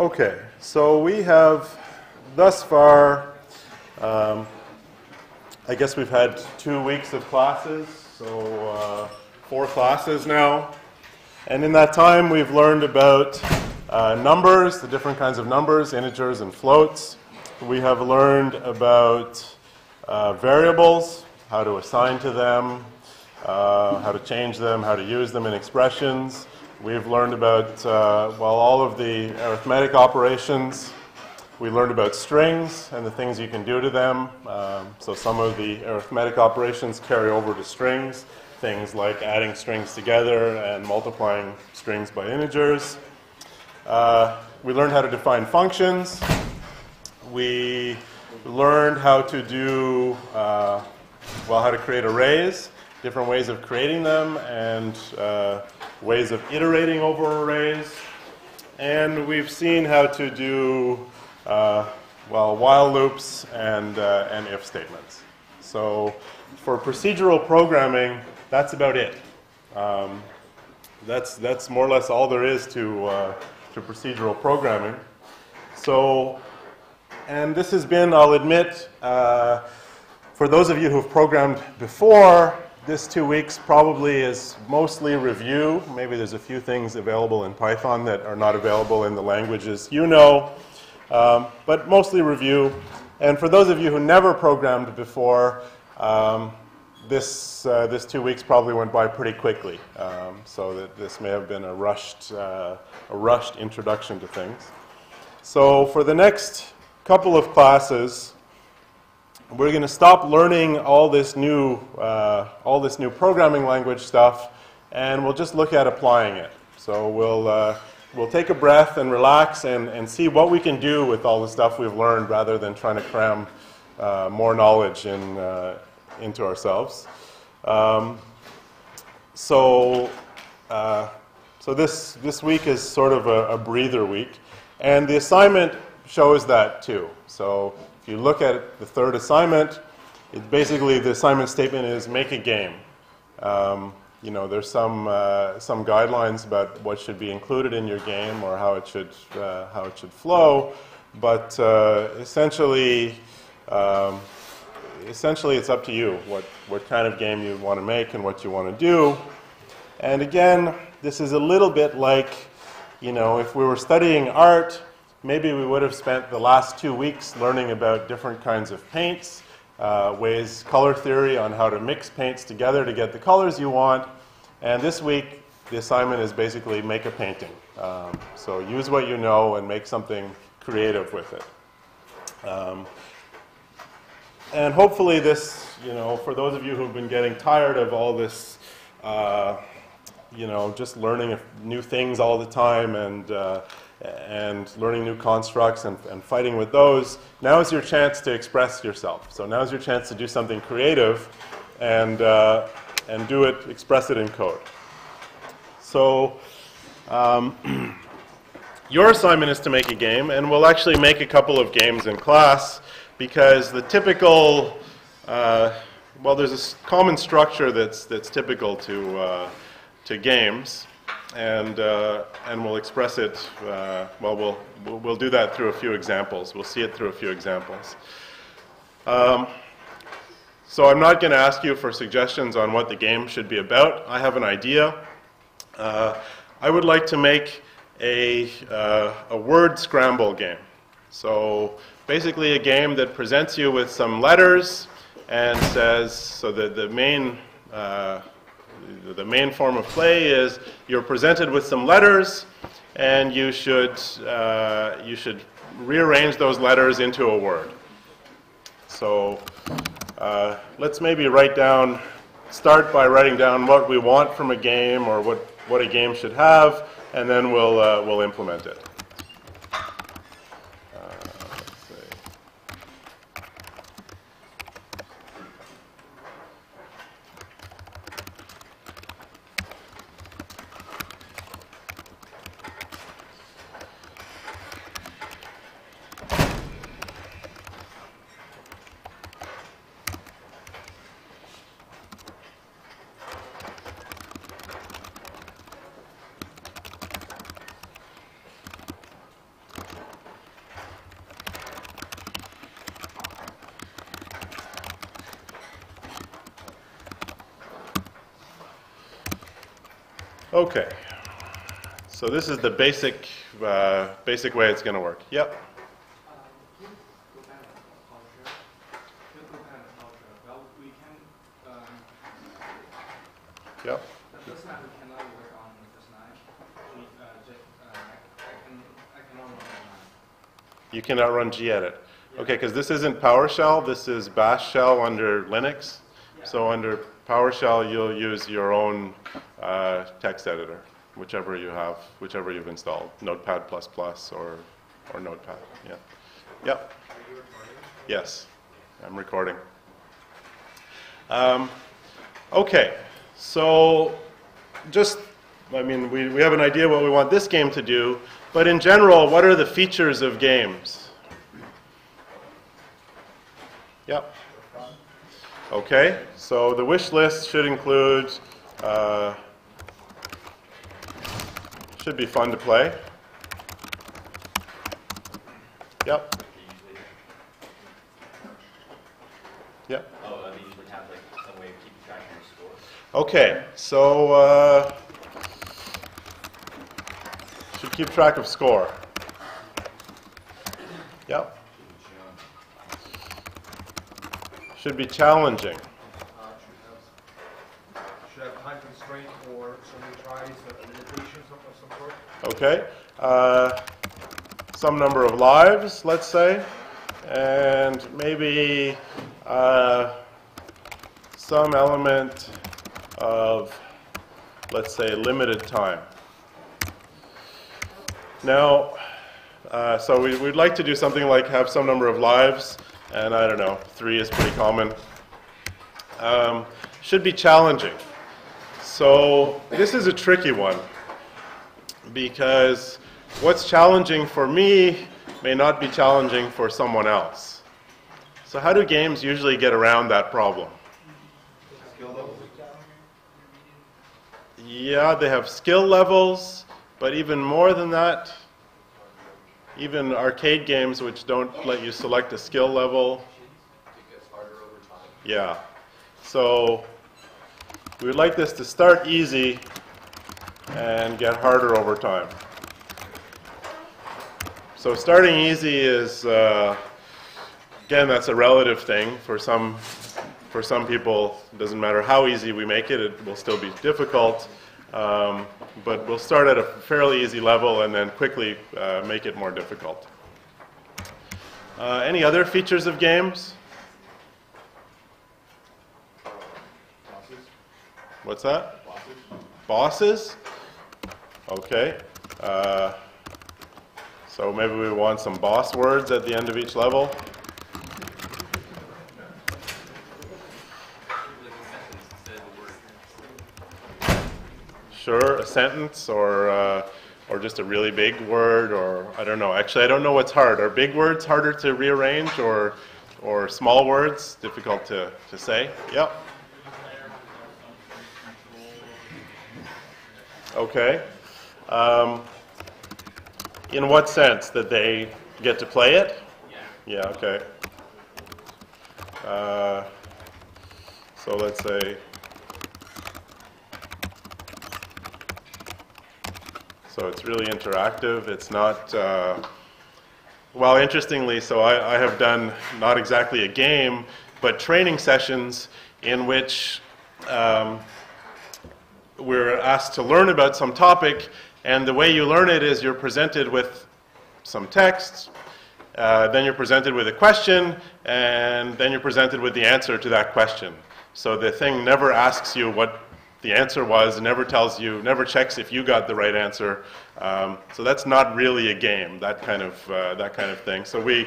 Okay, so we have thus far, um, I guess we've had two weeks of classes, so uh, four classes now. And in that time, we've learned about uh, numbers, the different kinds of numbers, integers and floats. We have learned about uh, variables, how to assign to them, uh, how to change them, how to use them in expressions. We've learned about, uh, well, all of the arithmetic operations. We learned about strings and the things you can do to them. Um, so some of the arithmetic operations carry over to strings, things like adding strings together and multiplying strings by integers. Uh, we learned how to define functions. We learned how to do, uh, well, how to create arrays, different ways of creating them, and uh, ways of iterating over arrays. And we've seen how to do, uh, well, while loops and, uh, and if statements. So for procedural programming, that's about it. Um, that's, that's more or less all there is to, uh, to procedural programming. So, and this has been, I'll admit, uh, for those of you who've programmed before, this two weeks probably is mostly review. Maybe there's a few things available in Python that are not available in the languages you know, um, but mostly review. And for those of you who never programmed before, um, this, uh, this two weeks probably went by pretty quickly. Um, so that this may have been a rushed, uh, a rushed introduction to things. So for the next couple of classes, we're going to stop learning all this new, uh, all this new programming language stuff, and we'll just look at applying it. So we'll, uh, we'll take a breath and relax and, and see what we can do with all the stuff we've learned rather than trying to cram uh, more knowledge in, uh, into ourselves. Um, so, uh, so this, this week is sort of a, a breather week, and the assignment shows that too. So you look at the third assignment, basically the assignment statement is make a game. Um, you know, there's some uh, some guidelines about what should be included in your game or how it should uh, how it should flow, but uh, essentially. Um, essentially, it's up to you what, what kind of game you want to make and what you want to do. And again, this is a little bit like, you know, if we were studying art, maybe we would have spent the last two weeks learning about different kinds of paints, uh, ways, color theory on how to mix paints together to get the colors you want. And this week, the assignment is basically make a painting. Um, so use what you know and make something creative with it. Um, and hopefully this, you know, for those of you who've been getting tired of all this, uh, you know, just learning new things all the time and uh, and learning new constructs and, and fighting with those, now is your chance to express yourself. So now is your chance to do something creative and, uh, and do it, express it in code. So um, your assignment is to make a game, and we'll actually make a couple of games in class because the typical, uh, well, there's a common structure that's, that's typical to, uh, to games and, uh, and we'll express it, uh, well, well, we'll do that through a few examples. We'll see it through a few examples. Um, so I'm not going to ask you for suggestions on what the game should be about. I have an idea. Uh, I would like to make a, uh, a word scramble game. So basically a game that presents you with some letters and says, so the, the main uh, the main form of play is you're presented with some letters, and you should, uh, you should rearrange those letters into a word. So uh, let's maybe write down, start by writing down what we want from a game or what, what a game should have, and then we'll, uh, we'll implement it. Okay. So this is the basic, uh, basic way it's going to work. Yep. Well, we can, Yep. the first night we cannot work on the first night. We, just, I I can, I cannot run online. You cannot run gedit. Okay, because this isn't PowerShell, this is Bash shell under Linux. So under PowerShell, you'll use your own text editor, whichever you have, whichever you've installed, Notepad++ or, or Notepad, yeah. Yep. Yes, I'm recording. Um, okay, so just, I mean, we, we have an idea what we want this game to do, but in general, what are the features of games? Yep. Okay, so the wish list should include, uh, should be fun to play. Yep. Yep. Oh, they usually have like some way of keeping track of your score. Okay, so uh, should keep track of score. Yep. Should be challenging. uh, should have, should have time constraint or so many tries, uh, limitations of of some sort. Okay. Uh, some number of lives, let's say, and maybe uh, some element of, let's say, limited time. Now, uh, so we, we'd like to do something like have some number of lives, and I don't know, three is pretty common. Um, should be challenging. So this is a tricky one because what's challenging for me may not be challenging for someone else. So how do games usually get around that problem? Yeah, they have skill levels, but even more than that, even arcade games which don't let you select a skill level. Yeah. So we would like this to start easy and get harder over time. So starting easy is, uh, again, that's a relative thing. For some, for some people, it doesn't matter how easy we make it, it will still be difficult. Um, but we'll start at a fairly easy level and then quickly uh, make it more difficult. Uh, any other features of games? What's that? Bosses? Okay. Uh, so maybe we want some boss words at the end of each level. Sure, a sentence or, uh, or just a really big word or I don't know. Actually, I don't know what's hard. Are big words harder to rearrange or, or small words difficult to, to say? Yep. Okay. Um, in what sense? That they get to play it? Yeah. Yeah, okay. Uh, so let's say. So it's really interactive. It's not. Uh, well, interestingly, so I, I have done not exactly a game, but training sessions in which. Um, we're asked to learn about some topic, and the way you learn it is you're presented with some text, uh, then you're presented with a question, and then you're presented with the answer to that question. So the thing never asks you what the answer was, never tells you, never checks if you got the right answer. Um, so that's not really a game, that kind of, uh, that kind of thing. So we,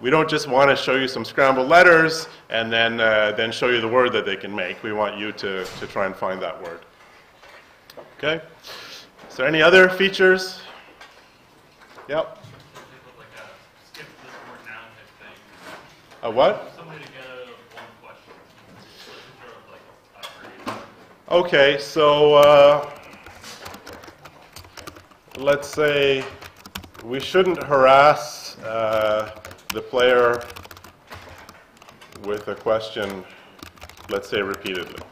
we don't just want to show you some scrambled letters and then, uh, then show you the word that they can make. We want you to, to try and find that word. Okay? There any other features? Yep. a what? Okay, so uh, let's say we shouldn't harass uh, the player with a question, let's say repeatedly.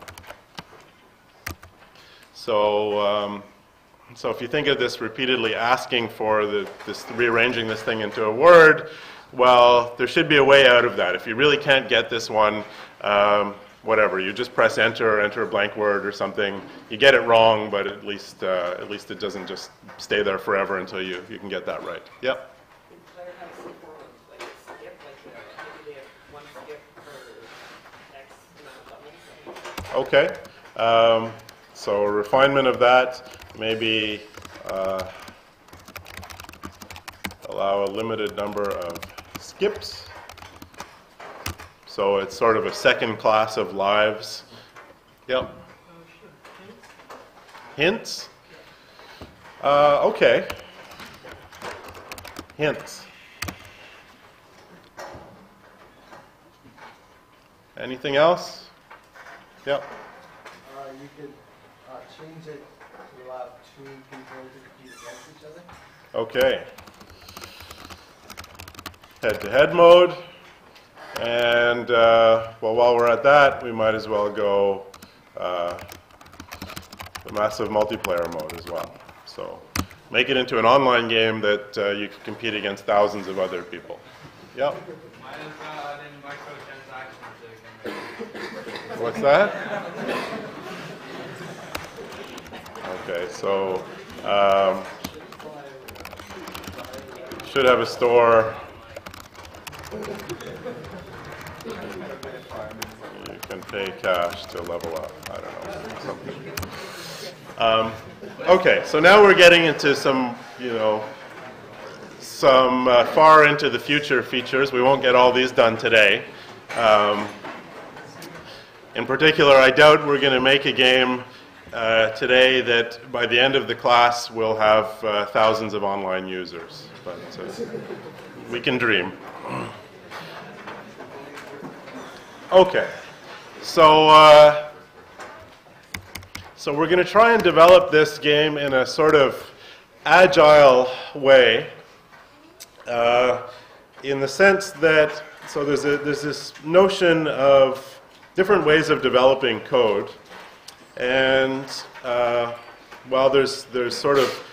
So um, So if you think of this repeatedly asking for the, this, rearranging this thing into a word, well, there should be a way out of that. If you really can't get this one, um, whatever, you just press enter or enter a blank word or something. You get it wrong, but at least, uh, at least it doesn't just stay there forever until you, you can get that right. Yep. Okay. Um, so refinement of that, maybe uh, allow a limited number of skips. So it's sort of a second class of lives. Yep. Hints? Uh, okay. Hints. Anything else? Yep. Uh, you could, uh, change it two people to compete against each other. Okay. Head-to-head mode. And, uh, well, while we're at that, we might as well go uh, the massive multiplayer mode as well. So make it into an online game that uh, you can compete against thousands of other people. Yep. Minus, uh, then microtransactions, so you can make What's that? Okay, so um, should have a store. You can pay cash to level up. I don't know something. Um, okay, so now we're getting into some, you know, some uh, far into the future features. We won't get all these done today. Um, in particular, I doubt we're going to make a game uh, today that by the end of the class we'll have uh, thousands of online users. But uh, we can dream. Okay, so uh, so we're going to try and develop this game in a sort of agile way, uh, in the sense that so there's a, there's this notion of different ways of developing code, and uh, well, there's there's sort of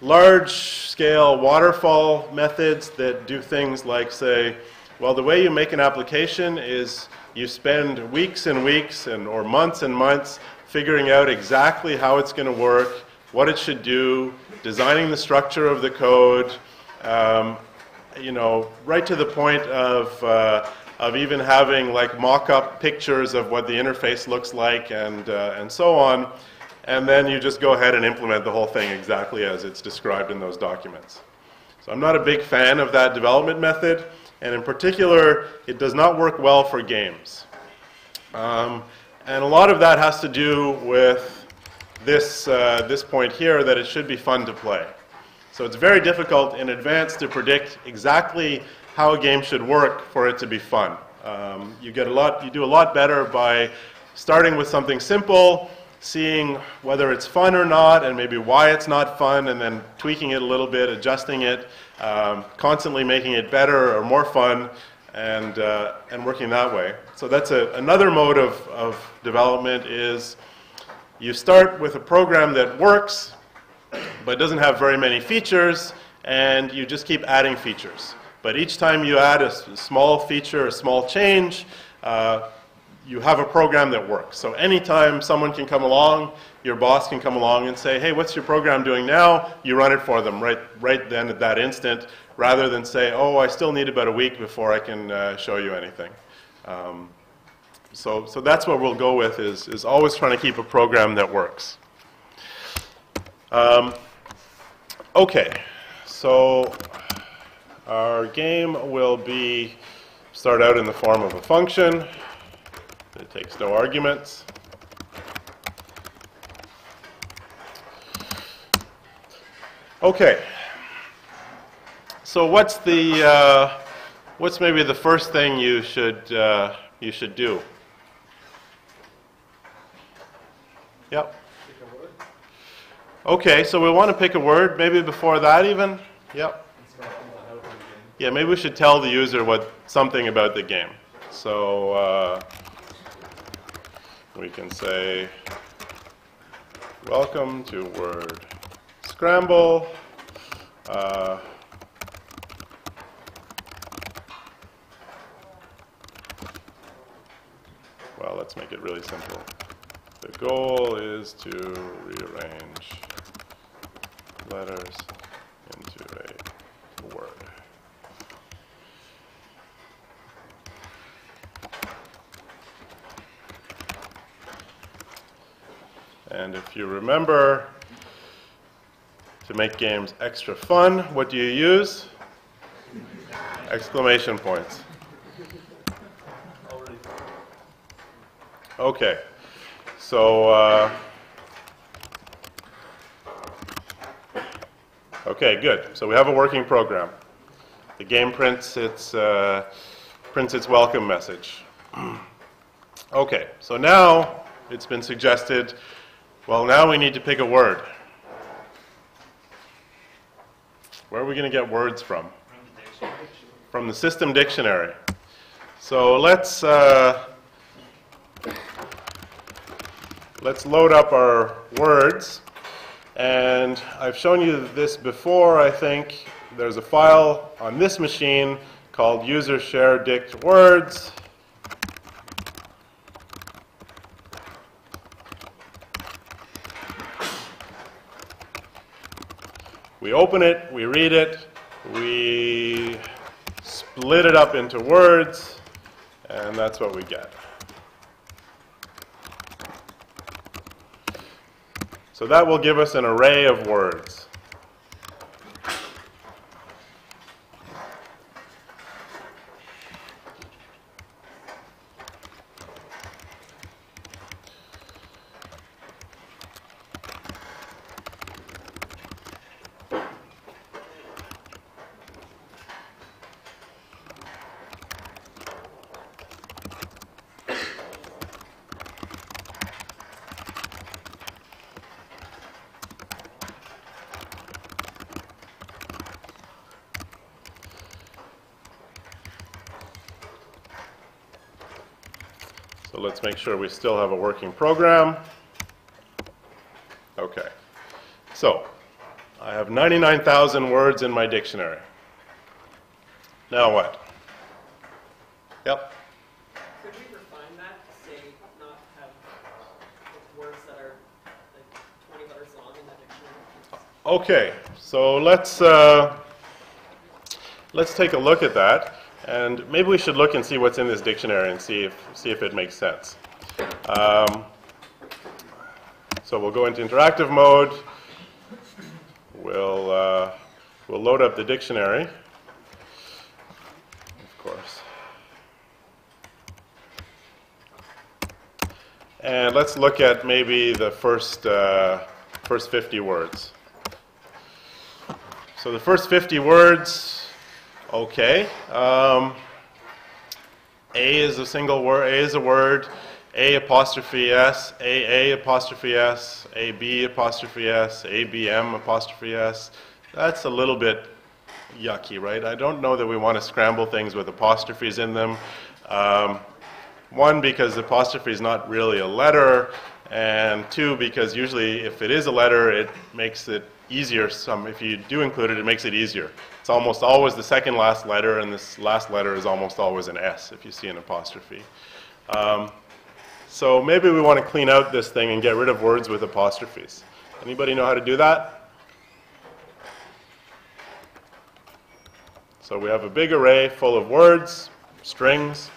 large-scale waterfall methods that do things like say, well, the way you make an application is you spend weeks and weeks and or months and months figuring out exactly how it's going to work, what it should do, designing the structure of the code, um, you know, right to the point of, uh, of even having like mock-up pictures of what the interface looks like and, uh, and so on. And then you just go ahead and implement the whole thing exactly as it's described in those documents. So I'm not a big fan of that development method, and in particular, it does not work well for games. Um, and a lot of that has to do with this, uh, this point here, that it should be fun to play. So it's very difficult in advance to predict exactly how a game should work for it to be fun. Um, you get a lot, you do a lot better by starting with something simple, seeing whether it's fun or not, and maybe why it's not fun, and then tweaking it a little bit, adjusting it, um, constantly making it better or more fun, and, uh, and working that way. So that's a, another mode of, of development is you start with a program that works, but doesn't have very many features, and you just keep adding features. But each time you add a small feature, a small change, uh, you have a program that works. So anytime someone can come along, your boss can come along and say, hey, what's your program doing now? You run it for them right, right then at that instant, rather than say, oh, I still need about a week before I can uh, show you anything. Um, so, so that's what we'll go with, is, is always trying to keep a program that works. Um, okay, so our game will be, start out in the form of a function. It takes no arguments. Okay. So what's the uh, what's maybe the first thing you should uh, you should do? Yep. Okay, so we want to pick a word. Maybe before that even. Yep. Yeah, maybe we should tell the user what something about the game. So uh, we can say, "Welcome to Word." scramble. Uh, well, let's make it really simple. The goal is to rearrange letters into a word. And if you remember, to make games extra fun, what do you use? Exclamation points. Okay, so, uh, okay, good. So we have a working program. The game prints its, uh, prints its welcome message. okay, so now it's been suggested, well, now we need to pick a word. Where are we going to get words from? From the system dictionary. So let's uh, let's load up our words. And I've shown you this before, I think. There's a file on this machine called user share dict words. We open it, we read it, we split it up into words, and that's what we get. So that will give us an array of words. So let's make sure we still have a working program. Okay. So, I have 99,000 words in my dictionary. Now what? Yep. Could we refine that, to say not have words that are like twenty letters long in that dictionary? Okay, so let's uh, let's take a look at that, and maybe we should look and see what's in this dictionary and see if see if it makes sense. Um, so we'll go into interactive mode. We'll uh, we'll load up the dictionary, of course, and let's look at maybe the first uh, first 50 words. So the first 50 words, okay. Um, a is a single word, A is a word, A apostrophe S, A A apostrophe S, A B apostrophe S, A B M apostrophe S. That's a little bit yucky, right? I don't know that we want to scramble things with apostrophes in them. Um, one, because apostrophe is not really a letter, and two, because usually if it is a letter, it makes it easier. Some, if you do include it, it makes it easier. It's almost always the second last letter, and this last letter is almost always an S if you see an apostrophe. Um, so maybe we want to clean out this thing and get rid of words with apostrophes. Anybody know how to do that? So we have a big array full of words, strings,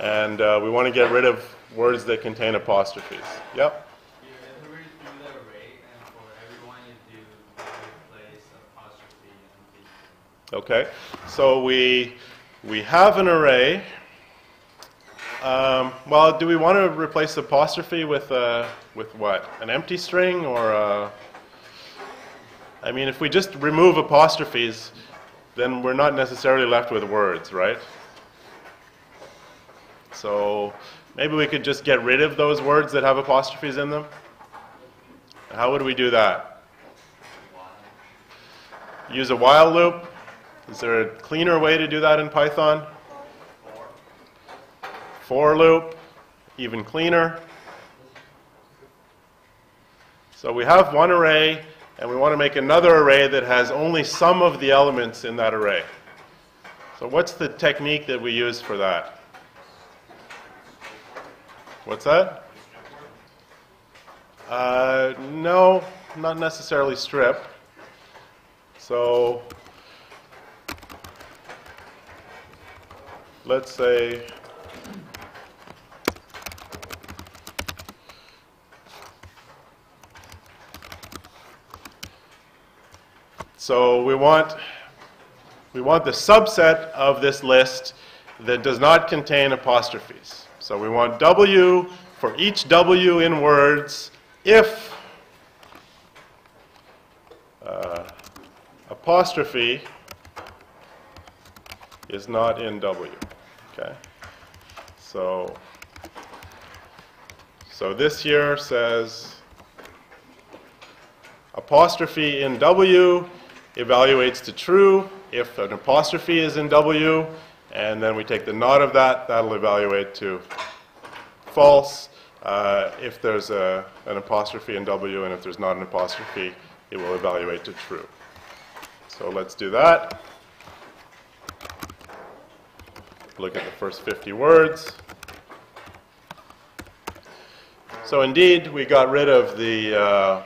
and uh, we want to get rid of words that contain apostrophes. Yep. You ever do the array and for everyone you do replace apostrophe and the Okay. So we we have an array. Um, well, do we want to replace apostrophe with uh, with what? An empty string or? A, I mean, if we just remove apostrophes, then we're not necessarily left with words, right? So maybe we could just get rid of those words that have apostrophes in them. How would we do that? Use a while loop. Is there a cleaner way to do that in Python? For loop, even cleaner. So we have one array, and we want to make another array that has only some of the elements in that array. So what's the technique that we use for that? What's that? Uh, no, not necessarily strip. So let's say So we want we want the subset of this list that does not contain apostrophes. So we want W for each W in words if uh, apostrophe is not in W. Okay? So, so this here says apostrophe in W evaluates to true if an apostrophe is in W, and then we take the not of that, that'll evaluate to false. Uh, if there's a, an apostrophe in W and if there's not an apostrophe, it will evaluate to true. So let's do that. Look at the first 50 words. So indeed, we got rid of the uh,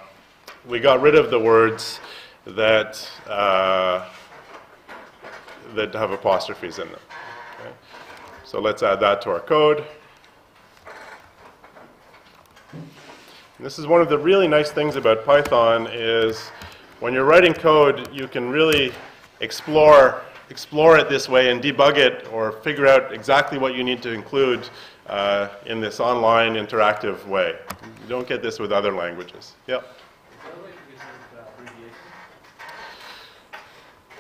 we got rid of the words that uh, that have apostrophes in them. Okay? So let's add that to our code. And this is one of the really nice things about Python is when you're writing code, you can really explore explore it this way and debug it or figure out exactly what you need to include uh, in this online interactive way. You don't get this with other languages. Yep.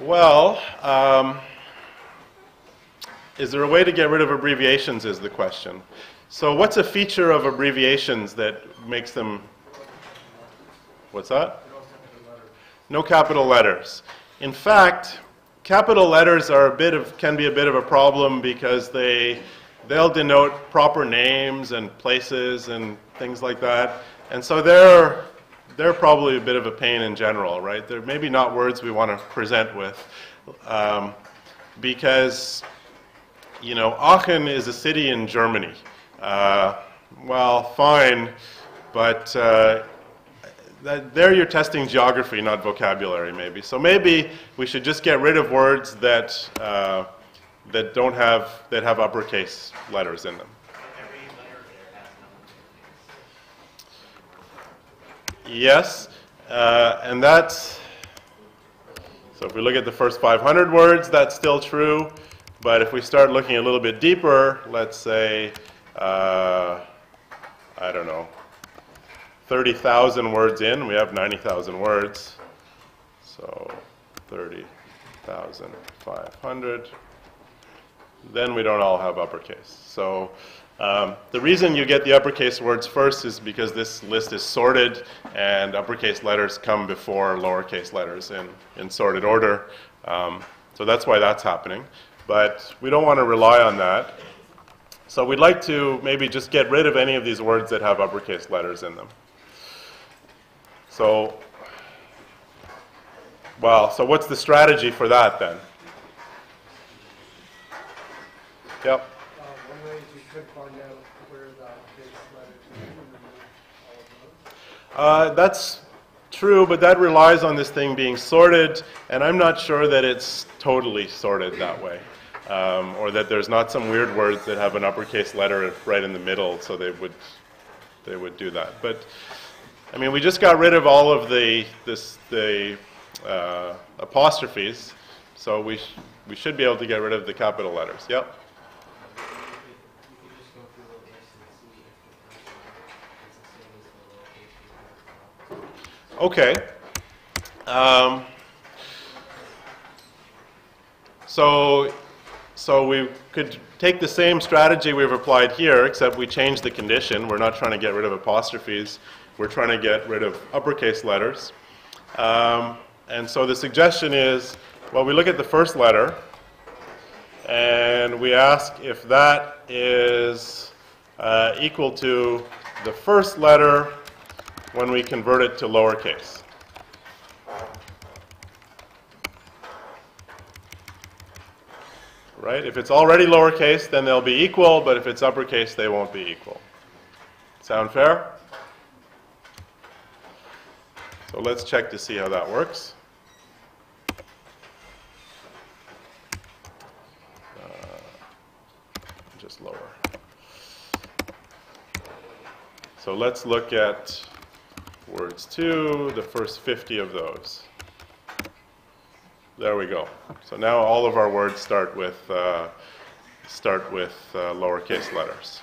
Well, um, is there a way to get rid of abbreviations is the question. So what's a feature of abbreviations that makes them, what's that? No capital letters. In fact, capital letters are a bit of, can be a bit of a problem because they, they'll denote proper names and places and things like that. And so they're, they're probably a bit of a pain in general, right? They're maybe not words we want to present with. Um, because, you know, Aachen is a city in Germany. Uh, well, fine, but uh, that, there you're testing geography, not vocabulary, maybe. So maybe we should just get rid of words that, uh, that don't have, that have uppercase letters in them. Yes, uh, and that's, so if we look at the first 500 words, that's still true. But if we start looking a little bit deeper, let's say, uh, I don't know, 30,000 words in, we have 90,000 words. So 30,500. Then we don't all have uppercase. So um, the reason you get the uppercase words first is because this list is sorted and uppercase letters come before lowercase letters in, in sorted order. Um, so that's why that's happening. But we don't want to rely on that. So we'd like to maybe just get rid of any of these words that have uppercase letters in them. So, well, so what's the strategy for that then? Yep. Uh, one way is you could find out where the base letters are and remove all of those. Uh, that's true, but that relies on this thing being sorted, and I'm not sure that it's totally sorted that way. Um, or that there's not some weird words that have an uppercase letter right in the middle, so they would they would do that. But I mean, we just got rid of all of the this the uh, apostrophes, so we sh- we should be able to get rid of the capital letters. Yep. Okay. Um, so, so we could take the same strategy we've applied here, except we change the condition. We're not trying to get rid of apostrophes. We're trying to get rid of uppercase letters. Um, and so the suggestion is, well, we look at the first letter, and we ask if that is uh, equal to the first letter when we convert it to lowercase. Right? If it's already lowercase, then they'll be equal, but if it's uppercase, they won't be equal. Sound fair? So let's check to see how that works. Uh, Just lower. So let's look at words two, the first 50 of those. There we go. So now all of our words start with, uh, start with uh, lowercase letters.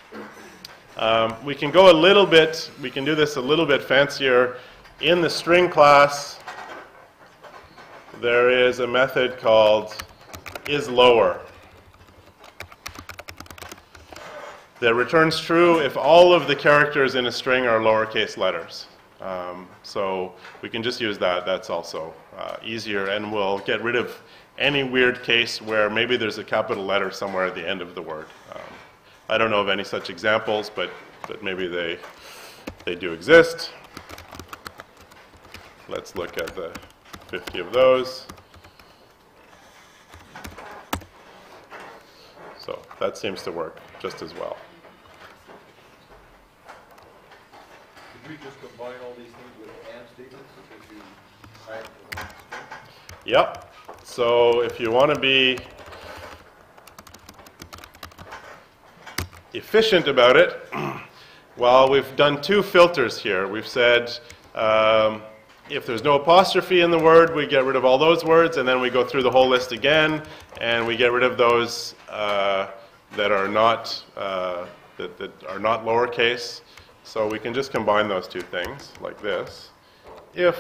Um, we can go a little bit, we can do this a little bit fancier. In the string class, there is a method called isLower that returns true if all of the characters in a string are lowercase letters. Um, so we can just use that. That's also uh, easier, and we'll get rid of any weird case where maybe there's a capital letter somewhere at the end of the word. Um, I don't know of any such examples, but, but maybe they, they do exist. Let's look at the 50 of those. So that seems to work just as well. Could we just combine all these things with and statements if you add one? Yep. So if you want to be efficient about it, well, we've done two filters here. We've said um, if there's no apostrophe in the word, we get rid of all those words, and then we go through the whole list again, and we get rid of those uh, that are not uh, that, that are not lowercase. So we can just combine those two things like this. If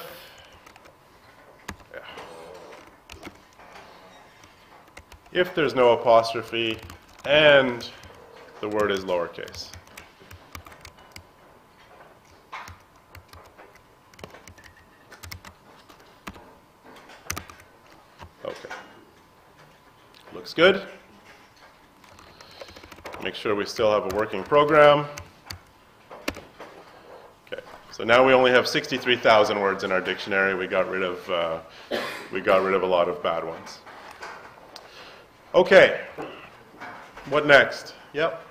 if there's no apostrophe and the word is lowercase. Okay. Looks good. Make sure we still have a working program. Okay, so now we only have 63,000 words in our dictionary. We got rid of, uh, we got rid of a lot of bad ones. Okay. What next? Yep.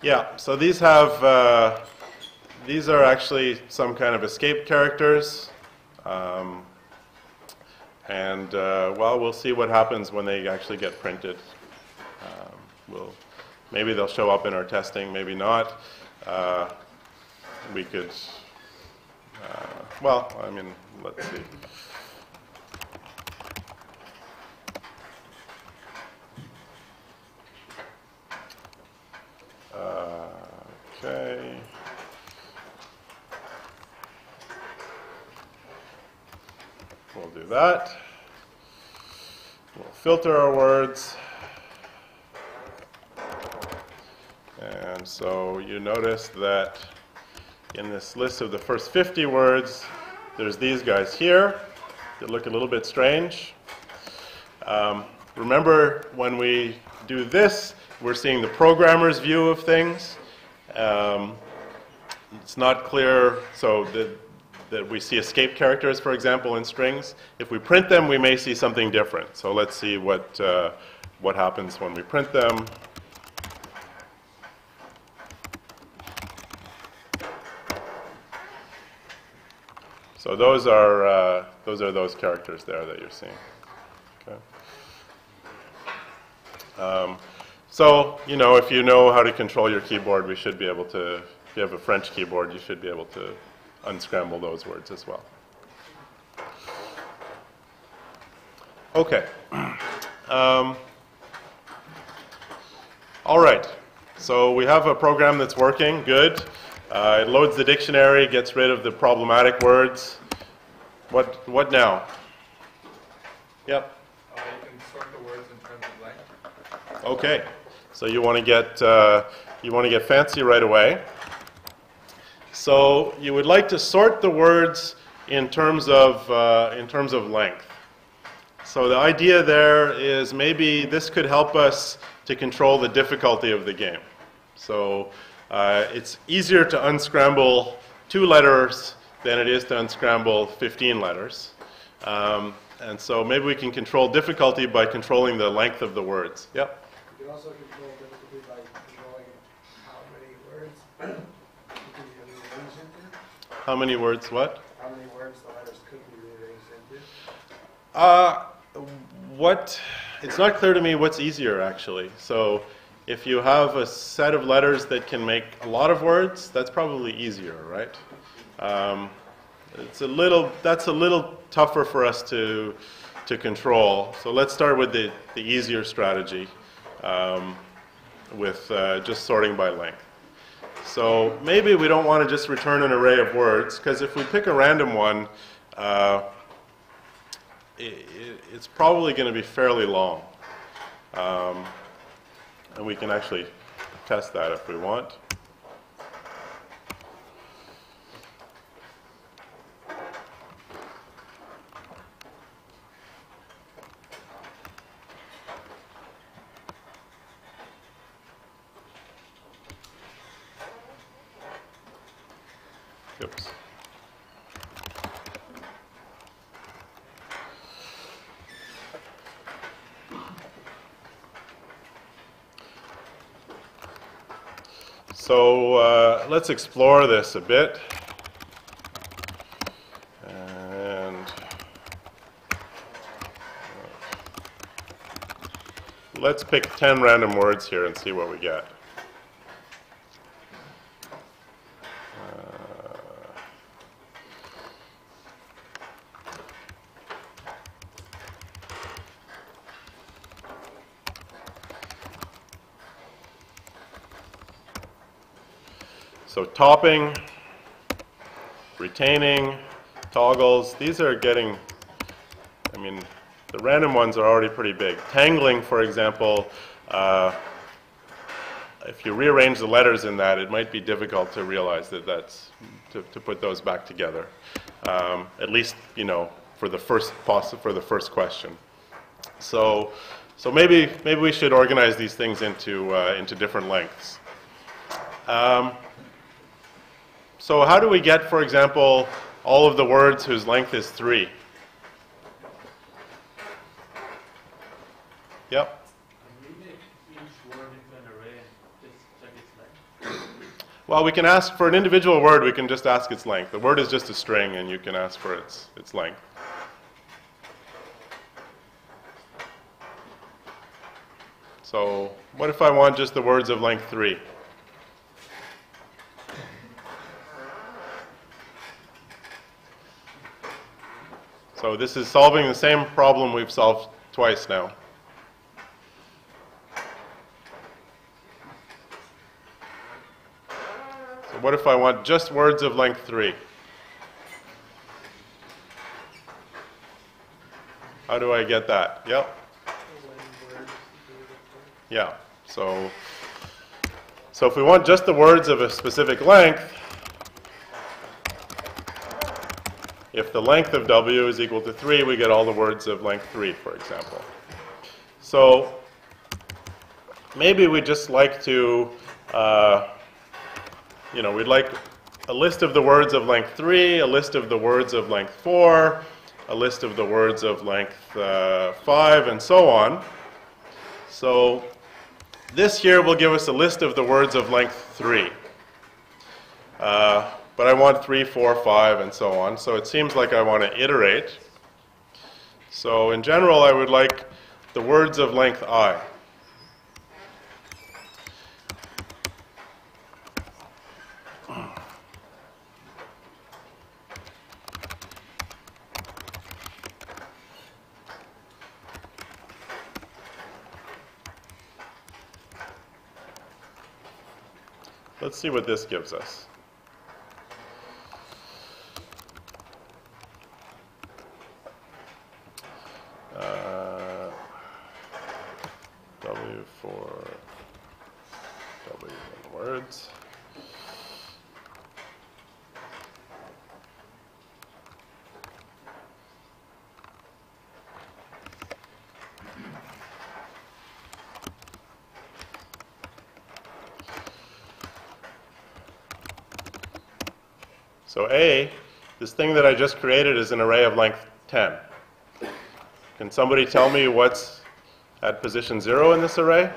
Yeah, so these have, uh, these are actually some kind of escape characters. Um, and, uh, well, we'll see what happens when they actually get printed. Um, we'll, maybe they'll show up in our testing, maybe not. Uh, we could, uh, well, I mean, let's see. Uh, Okay. We'll do that. We'll filter our words. And so you notice that in this list of the first 50 words, there's these guys here that look a little bit strange. Um, remember, when we do this, we're seeing the programmer's view of things. Um, it's not clear, so that, that we see escape characters, for example, in strings. If we print them, we may see something different. So let's see what, uh, what happens when we print them. So those are, uh, those are those characters there that you're seeing. Okay. Um, so, you know, if you know how to control your keyboard, we should be able to, if you have a French keyboard, you should be able to unscramble those words as well. Okay. Um, all right. So we have a program that's working, good. Uh, it loads the dictionary, gets rid of the problematic words. What, what now? Yep. Uh, you can sort the words in terms of length. Okay, so you want to get uh, you want to get fancy right away. So you would like to sort the words in terms of uh, in terms of length. So the idea there is maybe this could help us to control the difficulty of the game. So uh, it's easier to unscramble two letters than it is to unscramble 15 letters. Um, and so maybe we can control difficulty by controlling the length of the words. Yep. You can also control difficulty by controlling how many words you can be rearranged into, How many words? What? how many words the letters could be rearranged into. Uh, what? It's not clear to me what's easier actually. So, if you have a set of letters that can make a lot of words, that's probably easier, right? Um, it's a little. That's a little tougher for us to to control. So let's start with the the easier strategy, um, with uh, just sorting by length. So maybe we don't want to just return an array of words because if we pick a random one. Uh, i- i- it's probably going to be fairly long. Um, and we can actually test that if we want. Oops. So uh, let's explore this a bit. And let's pick 10 random words here and see what we get. So topping, retaining, toggles, these are getting, I mean, the random ones are already pretty big. Tangling, for example, uh, if you rearrange the letters in that, it might be difficult to realize that that's, to, to put those back together. Um, at least, you know, for the first for the first question. So, so maybe, maybe we should organize these things into, uh, into different lengths. Um, so how do we get, for example, all of the words whose length is 3? Yep. Well, we can ask for an individual word, we can just ask its length. The word is just a string, and you can ask for its, its length. So what if I want just the words of length 3? So this is solving the same problem we've solved twice now. So what if I want just words of length 3? How do I get that? Yep. Yeah. So so if we want just the words of a specific length, if the length of W is equal to 3, we get all the words of length 3, for example. So maybe we just like to, uh, you know, we'd like a list of the words of length 3, a list of the words of length 4, a list of the words of length uh, 5, and so on. So this here will give us a list of the words of length 3. Uh, but I want 3, 4, 5, and so on. So it seems like I want to iterate. So in general, I would like the words of length i. Let's see what this gives us. Uh, W for W in words. So A, this thing that I just created is an array of length 10. Can somebody tell me what's at position 0 in this array?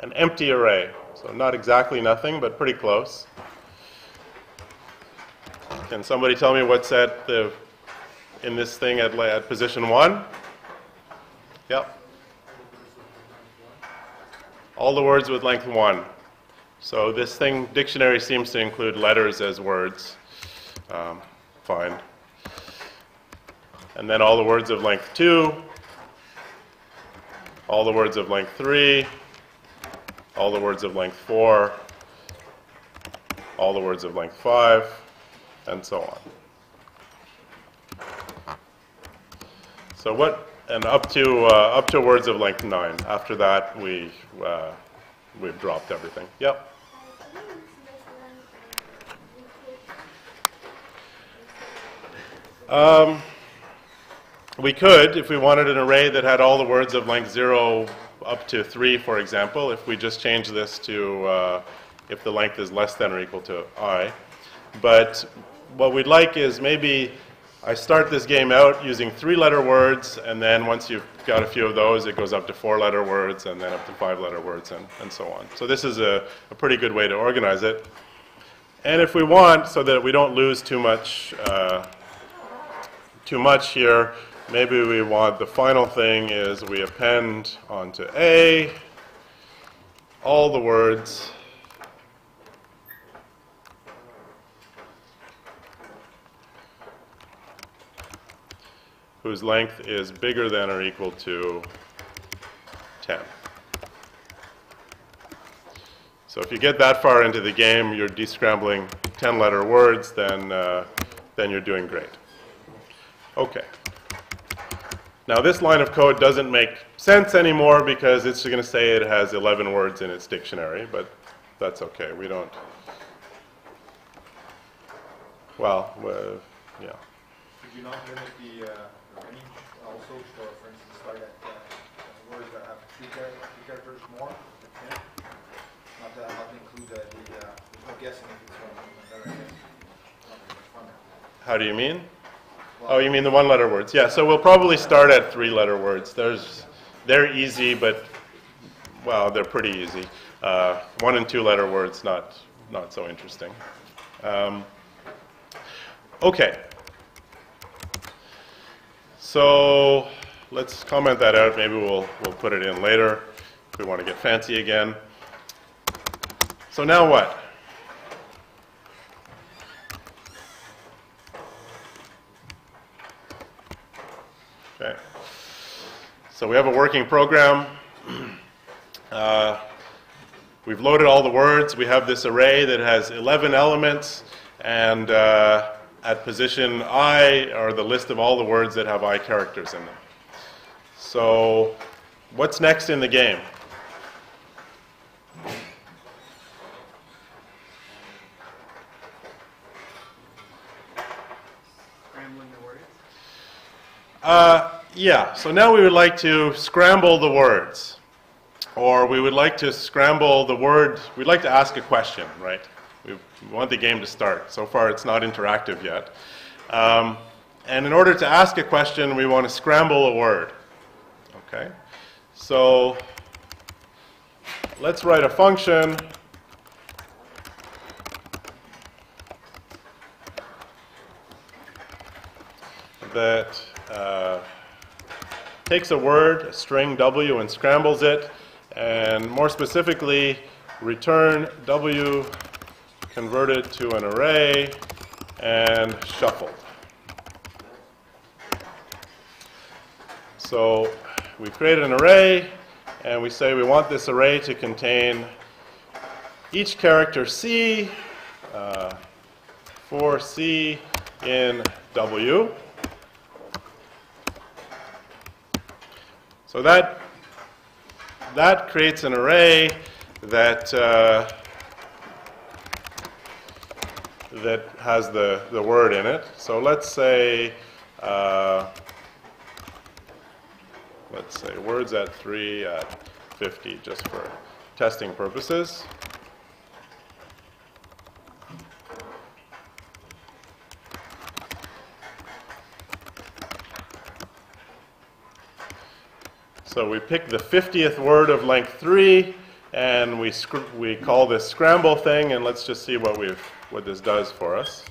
An empty array. So not exactly nothing, but pretty close. Can somebody tell me what's at the in this thing at, at position 1? Yep. All the words with length 1. So this thing, dictionary seems to include letters as words. Um, fine. And then all the words of length 2, all the words of length 3, all the words of length 4, all the words of length 5, and so on. So what, and up to, uh, up to words of length 9. After that, we, uh, we've dropped everything. Yep. Um, we could, if we wanted an array that had all the words of length 0 up to 3, for example, if we just change this to uh, if the length is less than or equal to i. But what we'd like is maybe I start this game out using three-letter words, and then once you've got a few of those, it goes up to four-letter words, and then up to five-letter words, and, and so on. So this is a, a pretty good way to organize it. And if we want, so that we don't lose too much, uh, too much here, maybe we want the final thing is we append onto A all the words whose length is bigger than or equal to 10. So if you get that far into the game, you're descrambling 10-letter words, then, uh, then you're doing great. Okay. Now this line of code doesn't make sense anymore because it's going to say it has 11 words in its dictionary, but that's okay. We don't. Well, uh, yeah. Could you not limit the uh, range also, so for instance, start at uh, words that have three char- three characters more, 10? Not to, not to include the, the, uh, there's no guessing if it's one, one letter, I guess. Not very much fun. How do you mean? Oh, you mean the one-letter words? Yeah, so we'll probably start at three-letter words. There's, they're easy, but, well, they're pretty easy. Uh, one and two-letter words, not, not so interesting. Um, okay. So let's comment that out. Maybe we'll, we'll put it in later if we want to get fancy again. So now what? Okay. So we have a working program. Uh, we've loaded all the words. We have this array that has 11 elements, and uh, at position i are the list of all the words that have i characters in them. So what's next in the game? Scrambling the words. Uh, yeah, so now we would like to scramble the words. Or we would like to scramble the word, we'd like to ask a question, right? We want the game to start. So far, it's not interactive yet. Um, and in order to ask a question, we want to scramble a word. Okay? So let's write a function that uh, takes a word, a string W, and scrambles it, and more specifically, return W converted to an array and shuffled. So we created an array, and we say we want this array to contain each character C uh, for C in W. So that, that creates an array that, uh, that has the, the word in it. So let's say, uh, let's say words at 3 at 50, just for testing purposes. So we pick the 50th word of length 3, and we, we call this scramble thing, and let's just see what, we've, what this does for us.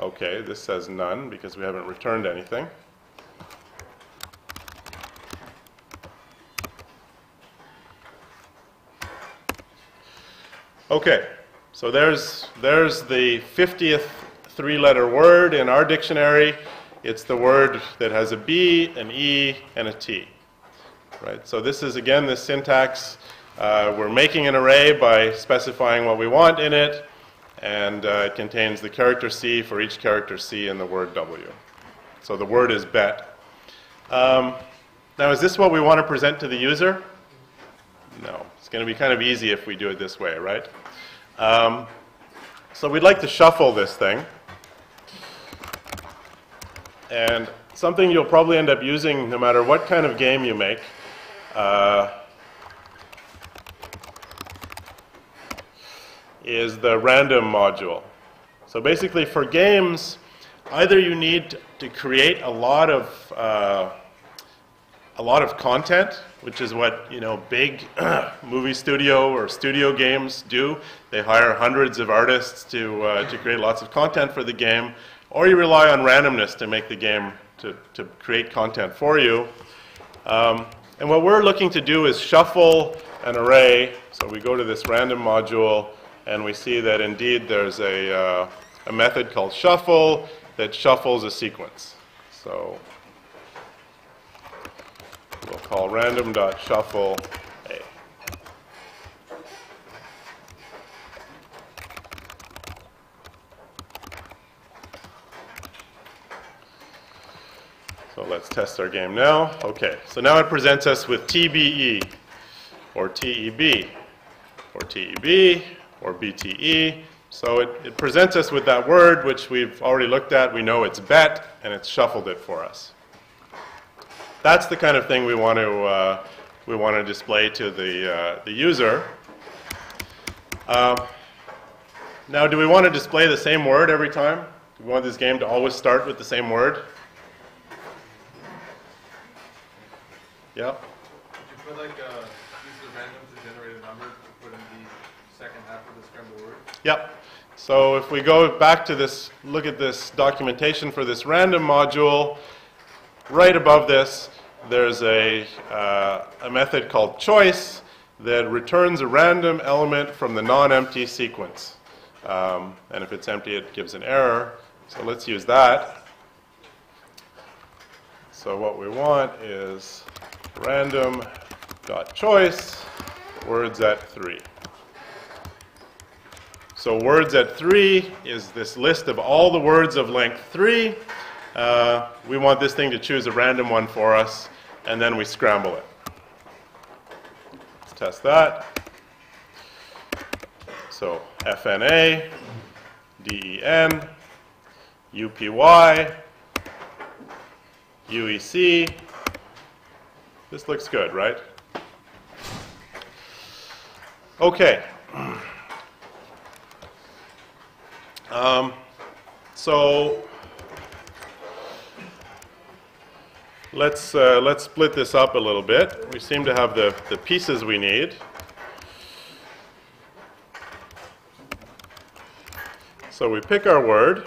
Okay, this says none because we haven't returned anything. Okay, so there's, there's the 50th three letter word in our dictionary. It's the word that has a B, an E, and a T. Right? So this is again the syntax. Uh, we're making an array by specifying what we want in it, and uh, it contains the character C for each character C in the word W. So the word is bet. Um, now, is this what we want to present to the user? No. It's going to be kind of easy if we do it this way, right? Um, so we'd like to shuffle this thing. And something you'll probably end up using no matter what kind of game you make. Uh, is the random module. So basically, for games, either you need to create a lot of uh, a lot of content, which is what you know big movie studio or studio games do. They hire hundreds of artists to uh, to create lots of content for the game, or you rely on randomness to make the game to, to create content for you. Um, and what we're looking to do is shuffle an array. So we go to this random module, and we see that indeed there's a, uh, a method called shuffle that shuffles a sequence. So we'll call random.shuffle A. So let's test our game now. Okay, so now it presents us with TBE, or TEB, or TEB, or BTE. So it, it presents us with that word, which we've already looked at. We know it's bet, and it's shuffled it for us. That's the kind of thing we want to, uh, we want to display to the, uh, the user. Um, now, do we want to display the same word every time? Do we want this game to always start with the same word? Yeah? Would you put like, uh, use the random to generate a number to put in the second half of the scrambled word? Yep. So if we go back to this, look at this documentation for this random module, right above this, there's a, uh, a method called choice that returns a random element from the non-empty sequence. Um, and if it's empty, it gives an error. So let's use that. So what we want is random dot choice words at three. So words at three is this list of all the words of length three. Uh, we want this thing to choose a random one for us, and then we scramble it. Let's test that. So FNA, DEN, UPY, UEC. This looks good, right? Okay. Um, so let's uh, let's split this up a little bit. We seem to have the, the pieces we need. So we pick our word.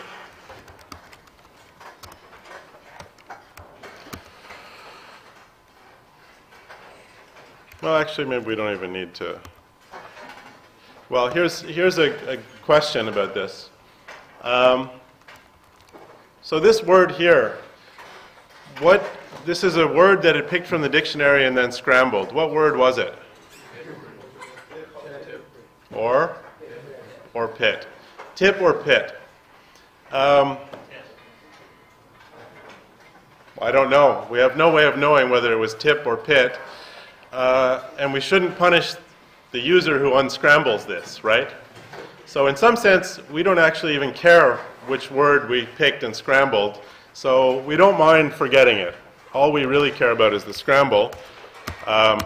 Well, actually, maybe we don't even need to. Well, here's, here's a, a question about this. Um, so this word here, what, this is a word that it picked from the dictionary and then scrambled. What word was it? Or? Or pit. Tip or pit? Um, I don't know. We have no way of knowing whether it was tip or pit. Uh, and we shouldn't punish the user who unscrambles this, right? So in some sense, we don't actually even care which word we picked and scrambled. So we don't mind forgetting it. All we really care about is the scramble. Um,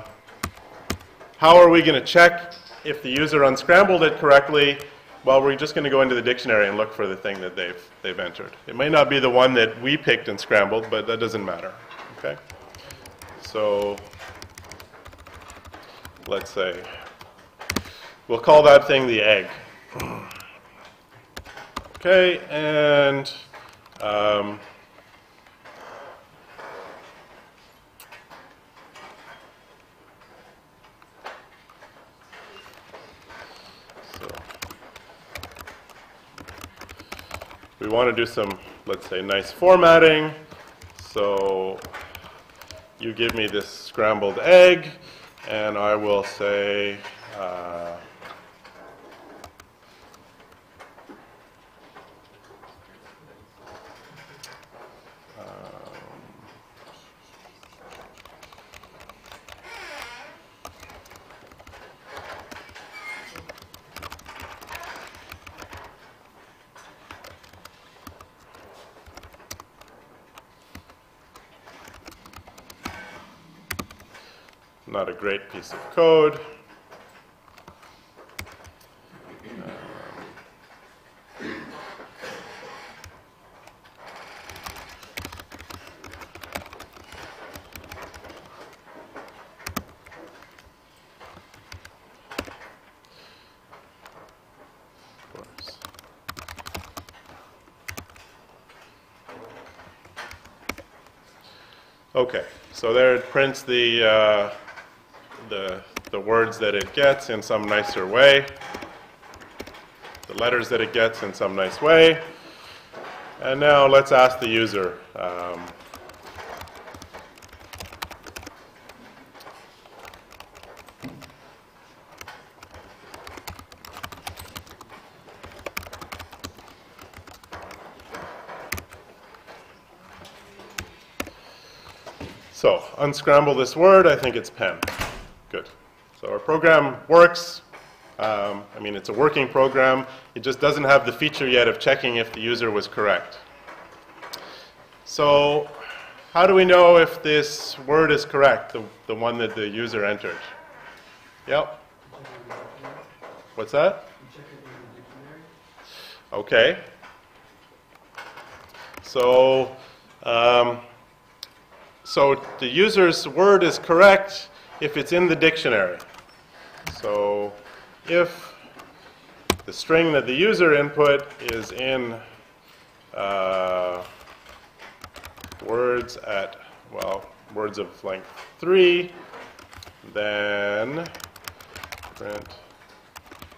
how are we going to check if the user unscrambled it correctly? Well, we're just going to go into the dictionary and look for the thing that they've, they've entered. It may not be the one that we picked and scrambled, but that doesn't matter, okay? So, let's say, we'll call that thing the egg. Okay, and um, so we want to do some, let's say, nice formatting. So you give me this scrambled egg, and I will say. Uh, great piece of code. Okay, so there it prints the, uh, the, the words that it gets in some nicer way, the letters that it gets in some nice way. And now let's ask the user. Um, so, unscramble this word, I think it's pen. Program works. Um, I mean, it's a working program. It just doesn't have the feature yet of checking if the user was correct. So how do we know if this word is correct, the, the one that the user entered? Yep. What's that? Okay. So, um, so the user's word is correct if it's in the dictionary. So if the string that the user input is in uh, words at, well, words of length 3, then print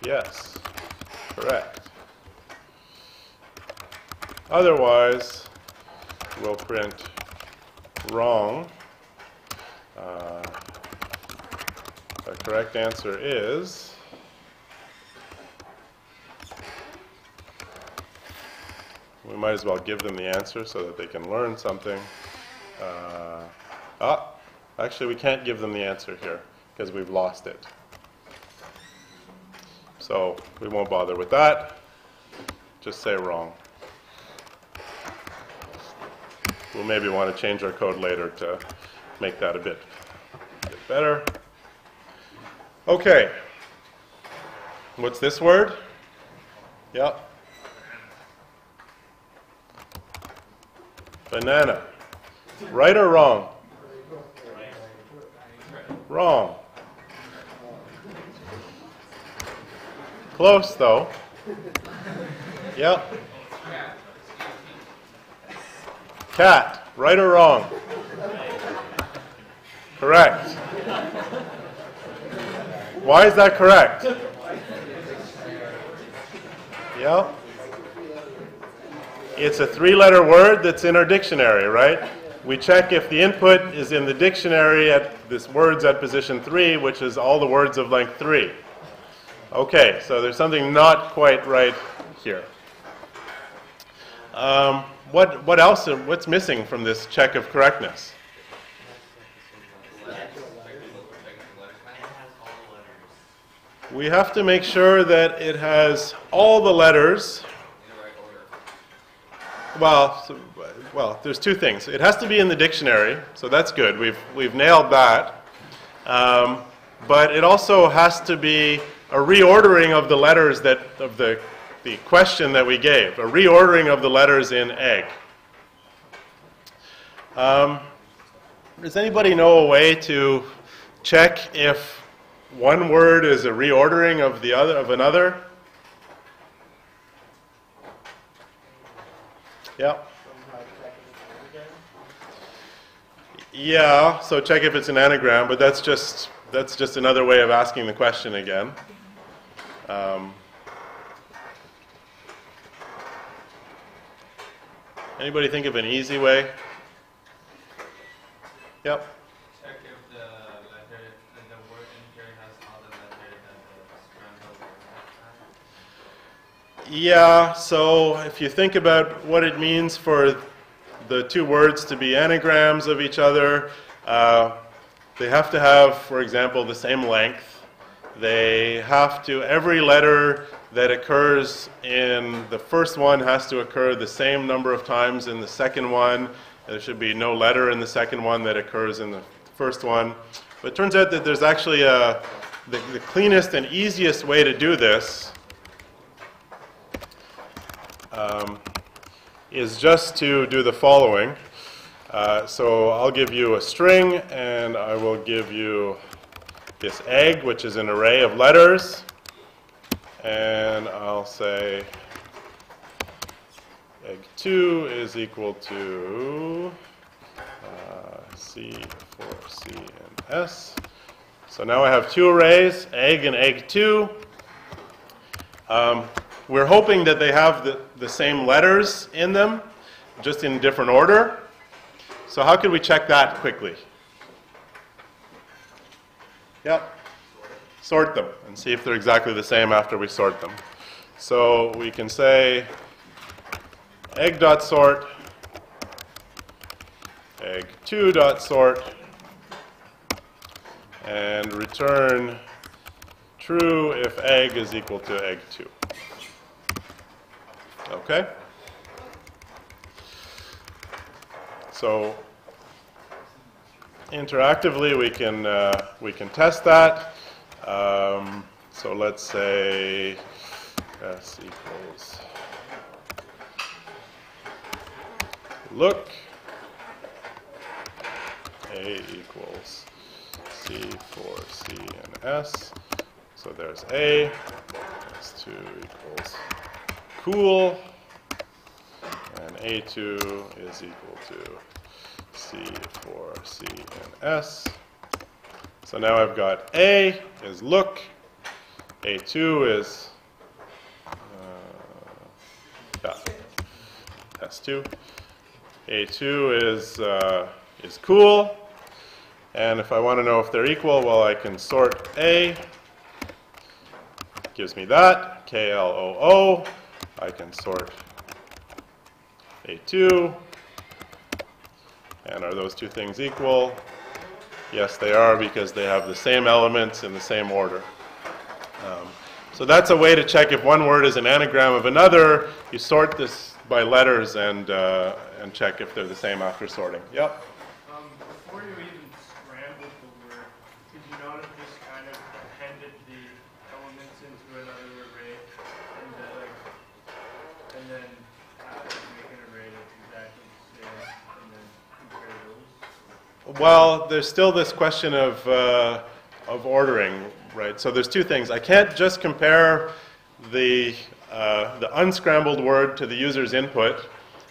yes, correct. Otherwise, we'll print wrong. Uh, the correct answer is we might as well give them the answer so that they can learn something. Uh, ah, actually, we can't give them the answer here because we've lost it. So we won't bother with that. Just say wrong. We'll maybe want to change our code later to make that a bit, bit better. Okay. What's this word? Yep. Banana. Right or wrong? Wrong. Close though. Yep. Cat. Right or wrong? Correct. Why is that correct? Yep. It's a three letter word that's in our dictionary, right? We check if the input is in the dictionary at this words at position three, which is all the words of length three. Okay, so there's something not quite right here. Um, what, what else, what's missing from this check of correctness? We have to make sure that it has all the letters. Well, so, well, there's two things. It has to be in the dictionary, so that's good. We've, we've nailed that. Um, but it also has to be a reordering of the letters that, of the, the question that we gave, a reordering of the letters in egg. Um, does anybody know a way to check if one word is a reordering of the other of another? Yeah. Yeah, so check if it's an anagram, but that's just that's just another way of asking the question again. Um, anybody think of an easy way? Yep. Yeah, so if you think about what it means for the two words to be anagrams of each other, uh, they have to have, for example, the same length. They have to, every letter that occurs in the first one has to occur the same number of times in the second one. There should be no letter in the second one that occurs in the first one. But it turns out that there's actually a, the, the cleanest and easiest way to do this um, is just to do the following. Uh, so I'll give you a string, and I will give you this egg, which is an array of letters, and I'll say egg 2 is equal to uh, C for C and S. So now I have two arrays, egg and egg 2. Um, we're hoping that they have the, the same letters in them, just in different order. So how could we check that quickly? Yep. Sort them and see if they're exactly the same after we sort them. So we can say egg dot sort, egg 2 dot sort, and return true if egg is equal to egg 2. Okay? So interactively, we can uh, we can test that. Um, so let's say s equals look a equals c for c and s. So there's a s2 equals cool, and a2 is equal to C for C and S. So now I've got A is look, A2 is uh, yeah, S2. A2 is uh, is cool, and if I want to know if they're equal, well, I can sort A. Gives me that K L O O. I can sort A2. And are those two things equal? Yes, they are because they have the same elements in the same order. Um, so that's a way to check if one word is an anagram of another. You sort this by letters and, uh, and check if they're the same after sorting. Yep. Um, before you even scrambled the word, did you notice this kind of appended the elements into another array and then like, and then have to make an array that's exactly the same and then compare those? Well, there's still this question of, uh, of ordering, right? So there's two things. I can't just compare the, uh, the unscrambled word to the user's input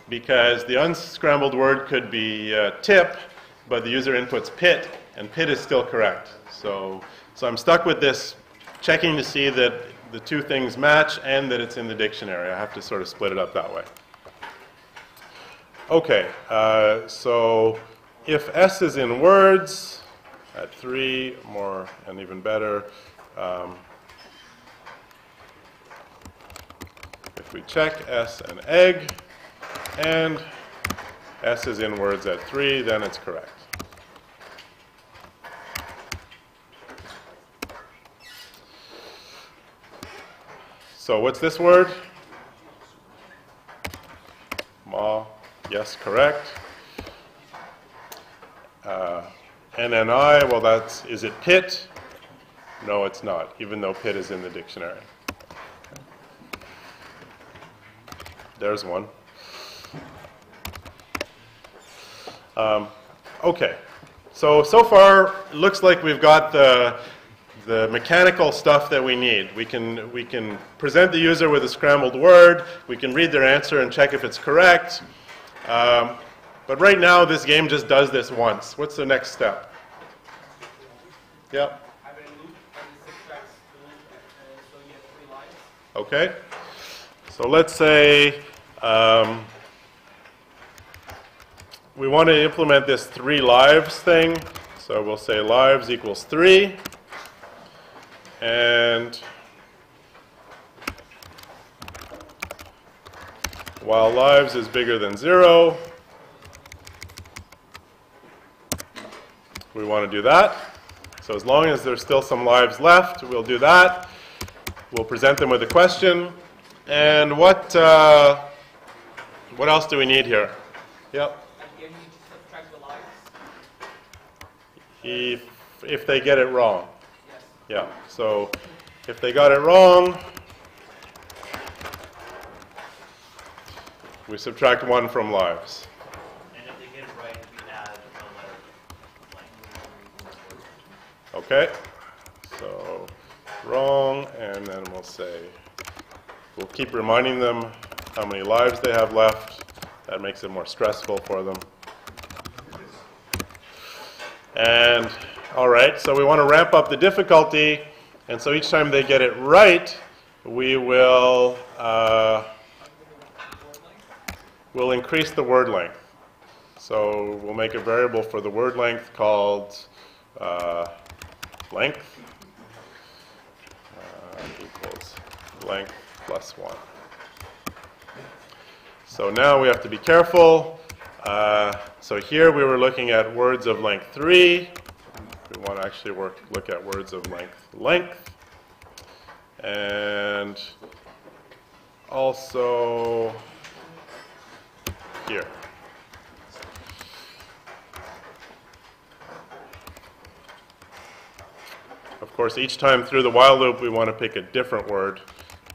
because the unscrambled word could be uh, tip, but the user input's pit, and pit is still correct. So, so I'm stuck with this checking to see that the two things match and that it's in the dictionary. I have to sort of split it up that way. Okay, uh, so if S is in words at 3, more and even better, um, if we check S and egg, and S is in words at 3, then it's correct. So what's this word? Ma. Yes, correct. Uh, NNI, well, that's, is it pit? No, it's not, even though pit is in the dictionary. There's one. Um, okay, so so far looks like we've got the the mechanical stuff that we need. We can we can present the user with a scrambled word. We can read their answer and check if it's correct. Um, but right now, this game just does this once. What's the next step? Yep. Okay. So let's say um, we want to implement this three lives thing. So we'll say lives equals three. And while lives is bigger than zero, we want to do that. So as long as there's still some lives left, we'll do that. We'll present them with a question. And what, uh, what else do we need here? Yep. Again, you just subtract the lines. If, if they get it wrong. Yes. Yeah. So if they got it wrong, we subtract one from lives. Okay? So wrong, and then we'll say, we'll keep reminding them how many lives they have left. That makes it more stressful for them. And, all right, so we want to ramp up the difficulty, and so each time they get it right, we will, uh, we'll increase the word length. So we'll make a variable for the word length called uh, length uh, equals length plus 1. So now we have to be careful. Uh, so here we were looking at words of length 3. We want to actually work, look at words of length length. And also here. Of course, each time through the while loop, we want to pick a different word,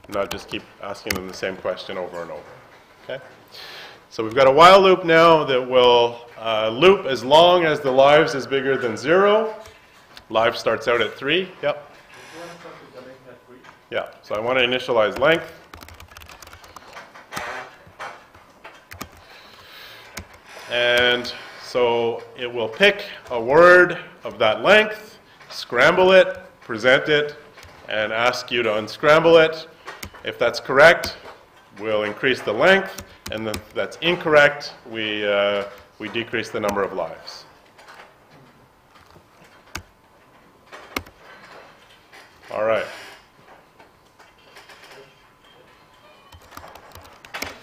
not just keep asking them the same question over and over. Okay? So we've got a while loop now that will uh, loop as long as the lives is bigger than zero. Live starts out at three. Yep. Yeah. So I want to initialize length. And so it will pick a word of that length, scramble it, present it, and ask you to unscramble it. If that's correct, we'll increase the length, and if that's incorrect, we, uh, we decrease the number of lives. All right.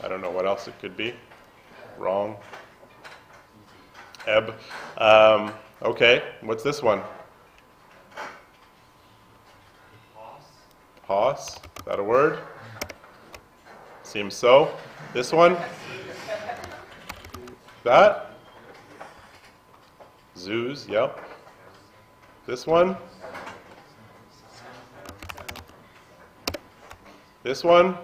I don't know what else it could be. Wrong. Ebb. Um, okay, what's this one? Hoss. Is that a word? Seems so. This one? That? Zoos, yep. This one? This one?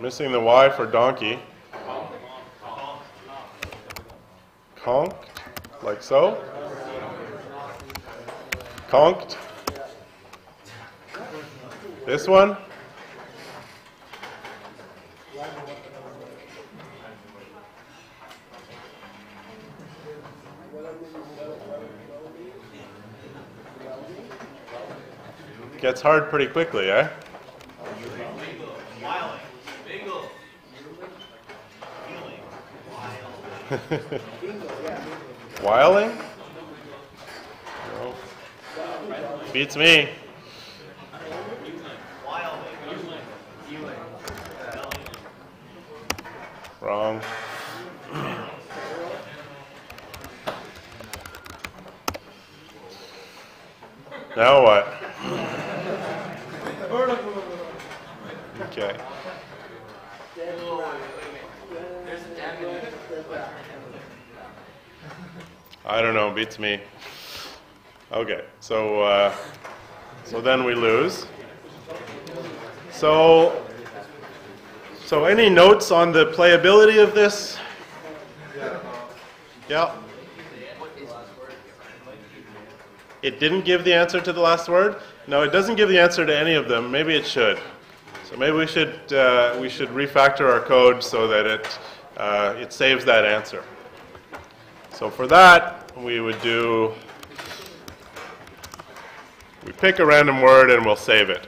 Missing the Y for donkey. Conked, like so. Conked. This one. Gets hard pretty quickly, eh? Wiling? No. Beats me. Wrong. now what? Okay. I don't know, beats me. Okay, so, uh, so then we lose. So, so any notes on the playability of this? Yeah. It didn't give the answer to the last word? No, it doesn't give the answer to any of them. Maybe it should. So maybe we should, uh, we should refactor our code so that it, uh, it saves that answer. So for that, we would do, we pick a random word and we'll save it.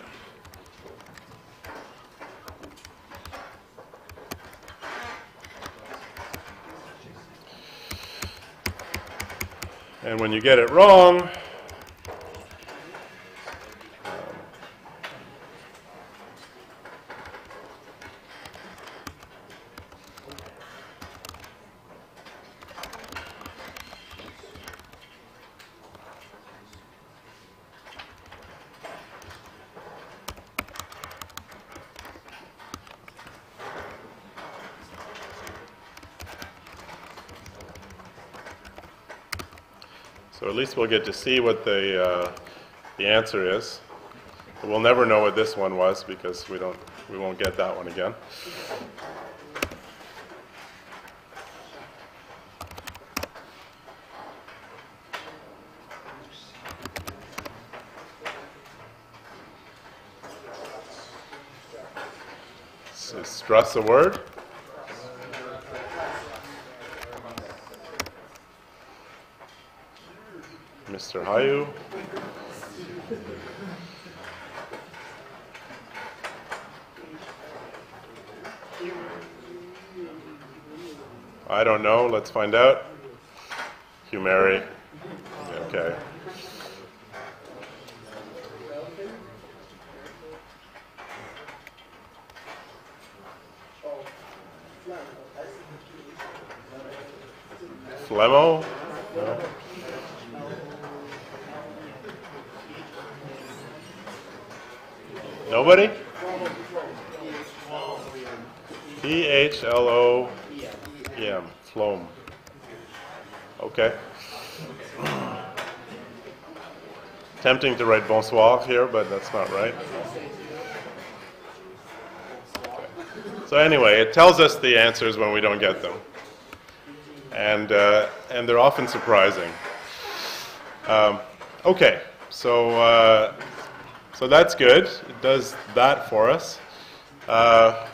And when you get it wrong, So at least we'll get to see what the, uh, the answer is. We'll never know what this one was because we don't, we won't get that one again. Stress a word? Mr. Hayu. I don't know. Let's find out. Hugh Mary. Okay. Flemo? No. Nobody? P H L O E M. Phloem. Okay. Tempting to write bonsoir here, but that's not right. So anyway, it tells us the answers when we don't get them, and uh, and they're often surprising. Um, okay, so uh, so that's good. It does that for us. Uh,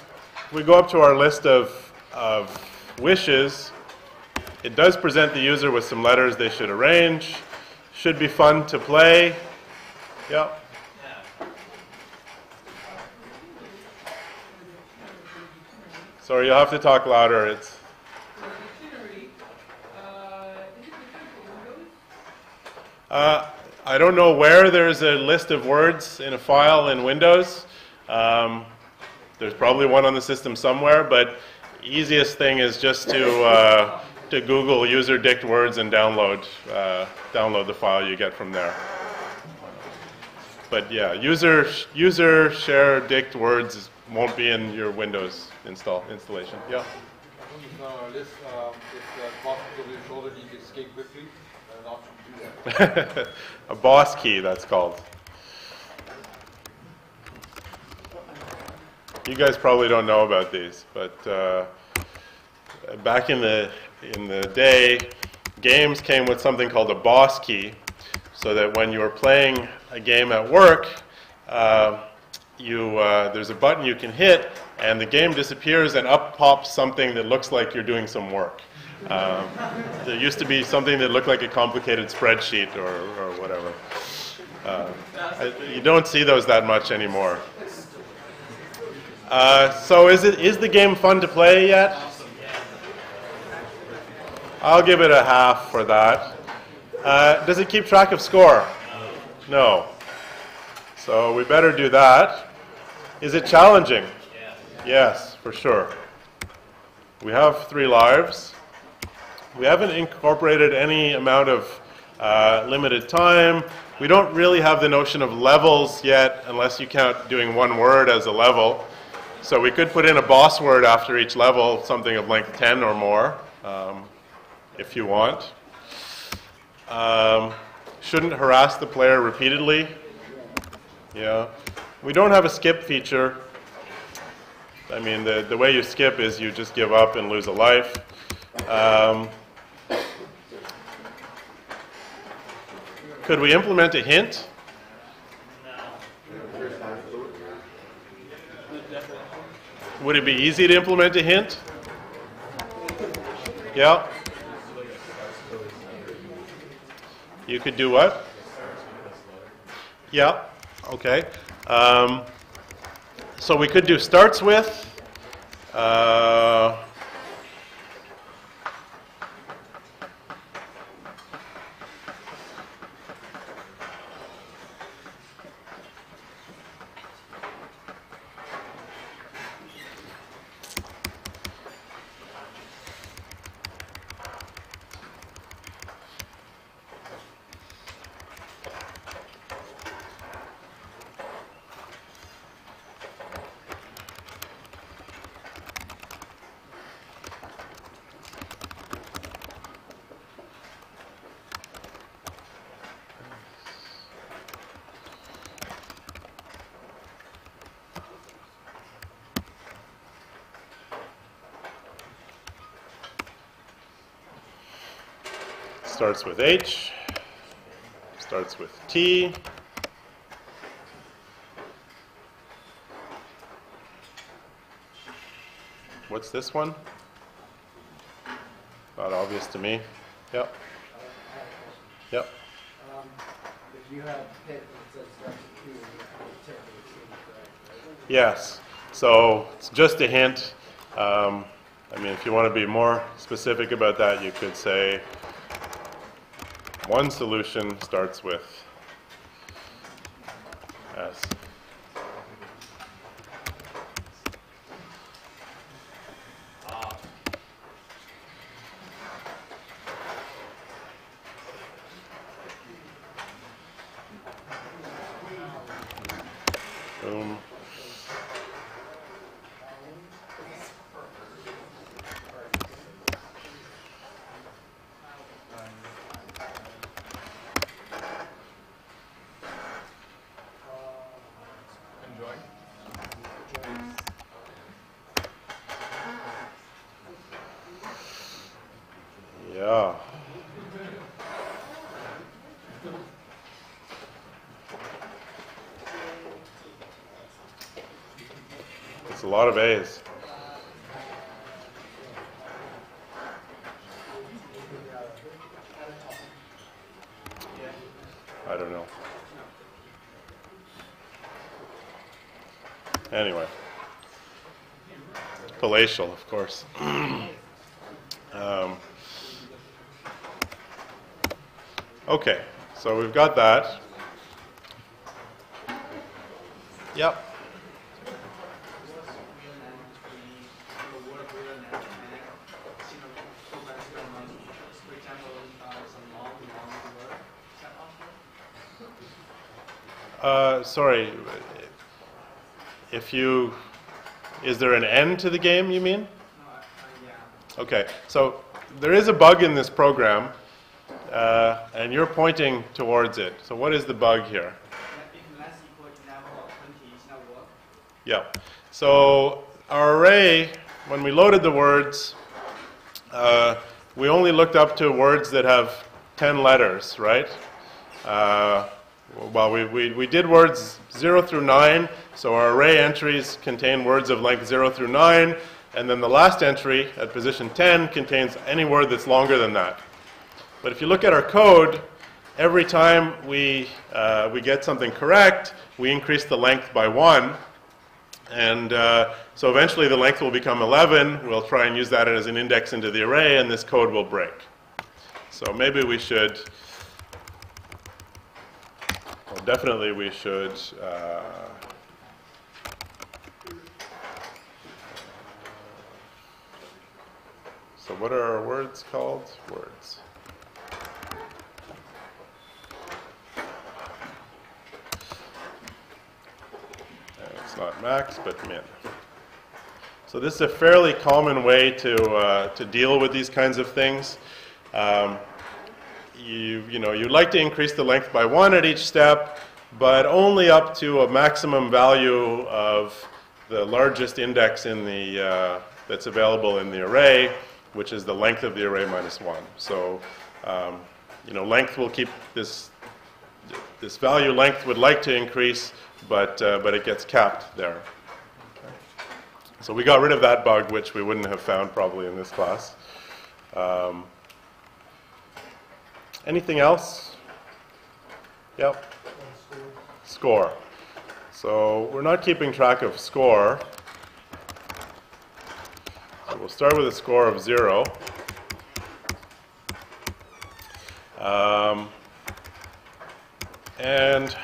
we go up to our list of of wishes. It does present the user with some letters they should arrange. Should be fun to play. Yep. Sorry, you'll have to talk louder. It's uh, I don't know where there's a list of words in a file in Windows. Um, there's probably one on the system somewhere, but easiest thing is just to uh, to Google user dict words and download uh, download the file you get from there. But yeah, user user share dict words won't be in your Windows install installation. Yeah. It's on our list, um, if the boss is over your shoulder, you can escape quickly, an option to do that. a boss key, that's called. You guys probably don't know about these, but uh, back in the in the day, games came with something called a boss key, so that when you're playing a game at work, uh, you uh, there's a button you can hit, and the game disappears, and up pops something that looks like you're doing some work. Um, there used to be something that looked like a complicated spreadsheet or, or whatever. Uh, I- you don't see those that much anymore. Uh, so is it is the game fun to play yet? I'll give it a half for that. Uh, does it keep track of score? No. So we better do that. Is it challenging? Yes, for sure. We have three lives. We haven't incorporated any amount of uh, limited time. We don't really have the notion of levels yet, unless you count doing one word as a level. So we could put in a boss word after each level, something of length 10 or more. um, if you want. Um, shouldn't harass the player repeatedly. Yeah. We don't have a skip feature. I mean, the, the way you skip is you just give up and lose a life. Um, could we implement a hint? Would it be easy to implement a hint? Yeah. You could do what? Yeah. Okay. Um, so we could do starts with. Uh, starts with H, starts with T. What's this one? Not obvious to me. Yep, yep. Yes. So it's just a hint. Um, I mean, if you want to be more specific about that, you could say one solution starts with S. Boom. Enjoy. Yeah. It's a lot of A's. I don't know. Anyway. Palatial, of course. um, Okay, so we've got that. Yep. Sorry. If you, is there an end to the game? You mean? Okay, so there is a bug in this program, uh, and you're pointing towards it. So what is the bug here? If less equal to level of twenty, it's not work. Yeah. So our array, when we loaded the words, uh, we only looked up to words that have 10 letters, right? Uh, well, we, we, we did words 0 through 9, so our array entries contain words of length 0 through 9, and then the last entry at position 10 contains any word that's longer than that. But if you look at our code, every time we, uh, we get something correct, we increase the length by 1. And uh, so eventually the length will become 11. We'll try and use that as an index into the array, and this code will break. So maybe we should, definitely we should. Uh, so what are our words called? Words. Uh, It's not max, but min. So this is a fairly common way to, uh, to deal with these kinds of things. Um, you, you know, you'd like to increase the length by one at each step, but only up to a maximum value of the largest index in the, uh, that's available in the array, which is the length of the array minus one. So, um, you know, length will keep this, this value length would like to increase, but, uh, but it gets capped there. So we got rid of that bug, which we wouldn't have found probably in this class. Um, anything else? Yep. Score. So we're not keeping track of score. So we'll start with a score of zero. Um, and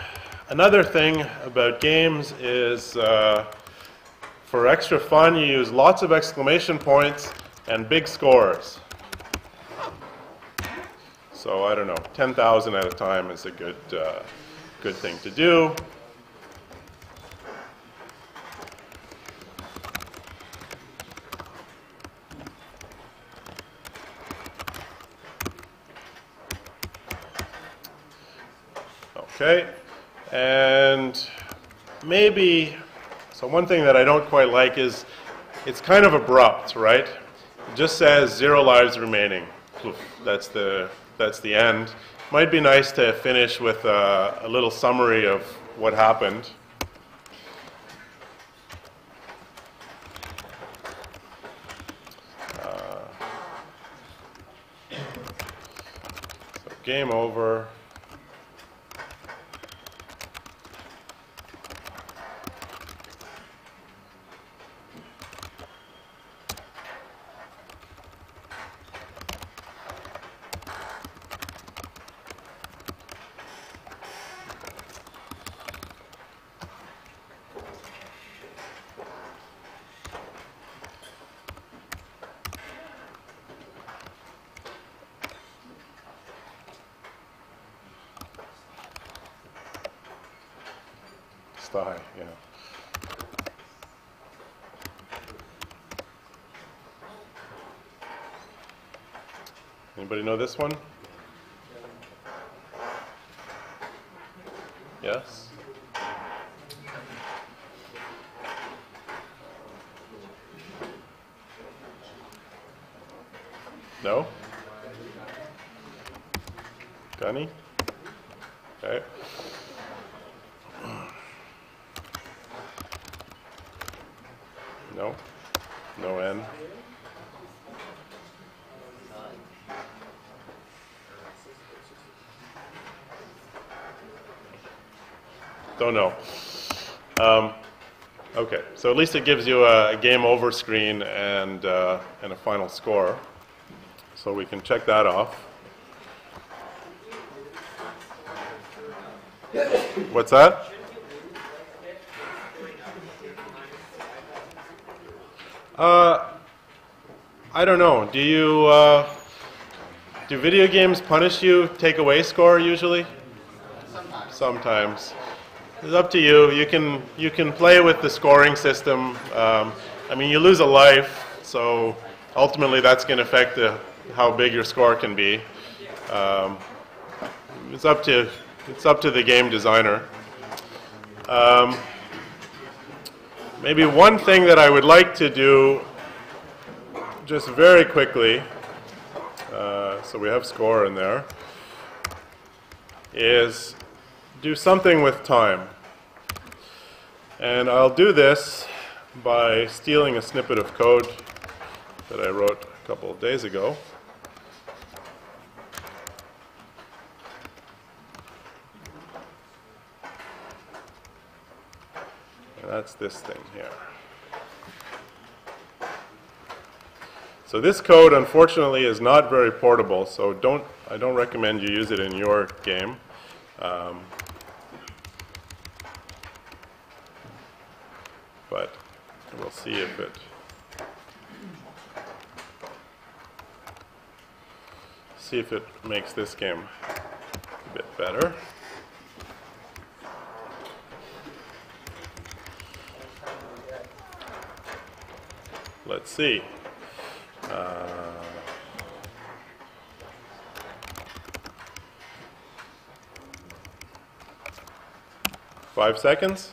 another thing about games is uh, for extra fun, you use lots of exclamation points and big scores. So I don't know, 10,000 at a time is a good, uh, good thing to do. Okay, and maybe, so one thing that I don't quite like is it's kind of abrupt, right? It just says zero lives remaining. That's the, that's the end. Might be nice to finish with a, a little summary of what happened. Uh, so game over. Sty, yeah. Anybody know this one? Yes? No? Gunny? Okay. No? No N? Don't know. Um, okay, so at least it gives you a, a game over screen and, uh, and a final score. So we can check that off. What's that? Uh, I don't know. Do you uh, do video games punish you? Take away score usually? Sometimes. Sometimes. It's up to you. You can you can play with the scoring system. Um, I mean, you lose a life, so ultimately that's going to affect the, how big your score can be. Um, it's up to it's up to the game designer. Um, maybe one thing that I would like to do, just very quickly, uh, so we have score in there, is do something with time. And I'll do this by stealing a snippet of code that I wrote a couple of days ago. And that's this thing here. So this code, unfortunately, is not very portable, so don't, I don't recommend you use it in your game. Um, but we'll see if it see if it makes this game a bit better. let's see. Uh, Five seconds?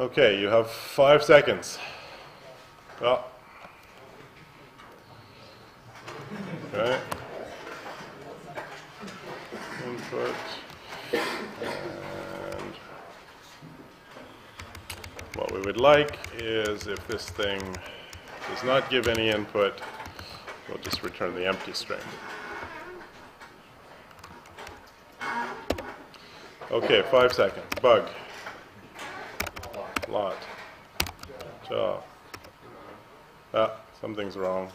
Okay, you have five seconds. Well. Okay. Input. And what we would like is if this thing does not give any input, we'll just return the empty string. Okay, five seconds. Bug. Lot. Ah, something's wrong.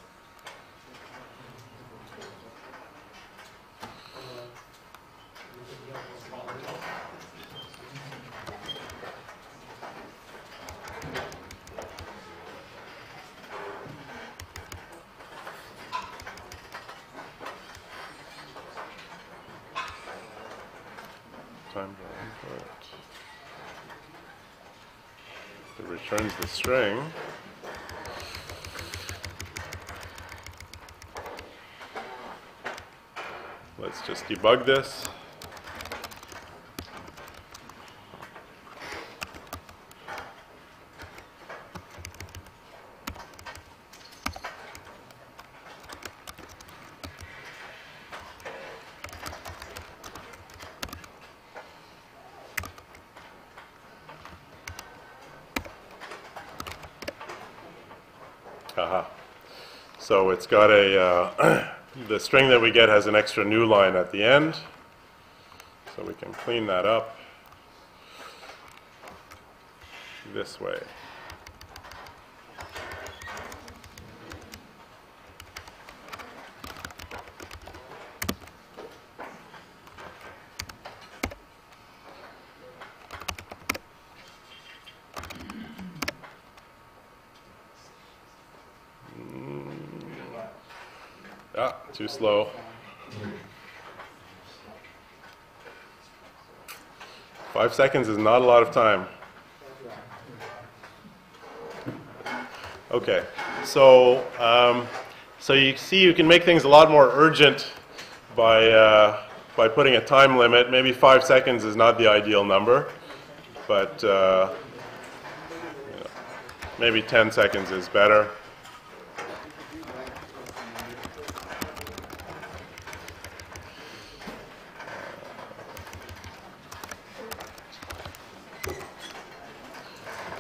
Time to input. It returns the string. Let's just debug this. Haha. So it's got a, uh, the string that we get has an extra new line at the end. So we can clean that up this way. Ah, too slow. Five seconds is not a lot of time. Okay, so um, so you see, you can make things a lot more urgent by uh, by putting a time limit. Maybe five seconds is not the ideal number, but uh, you know, maybe ten seconds is better.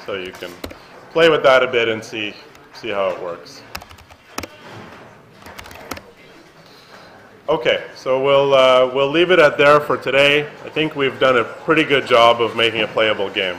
So you can play with that a bit and see, see how it works. Okay, so we'll, uh, we'll leave it at there for today. I think we've done a pretty good job of making a playable game.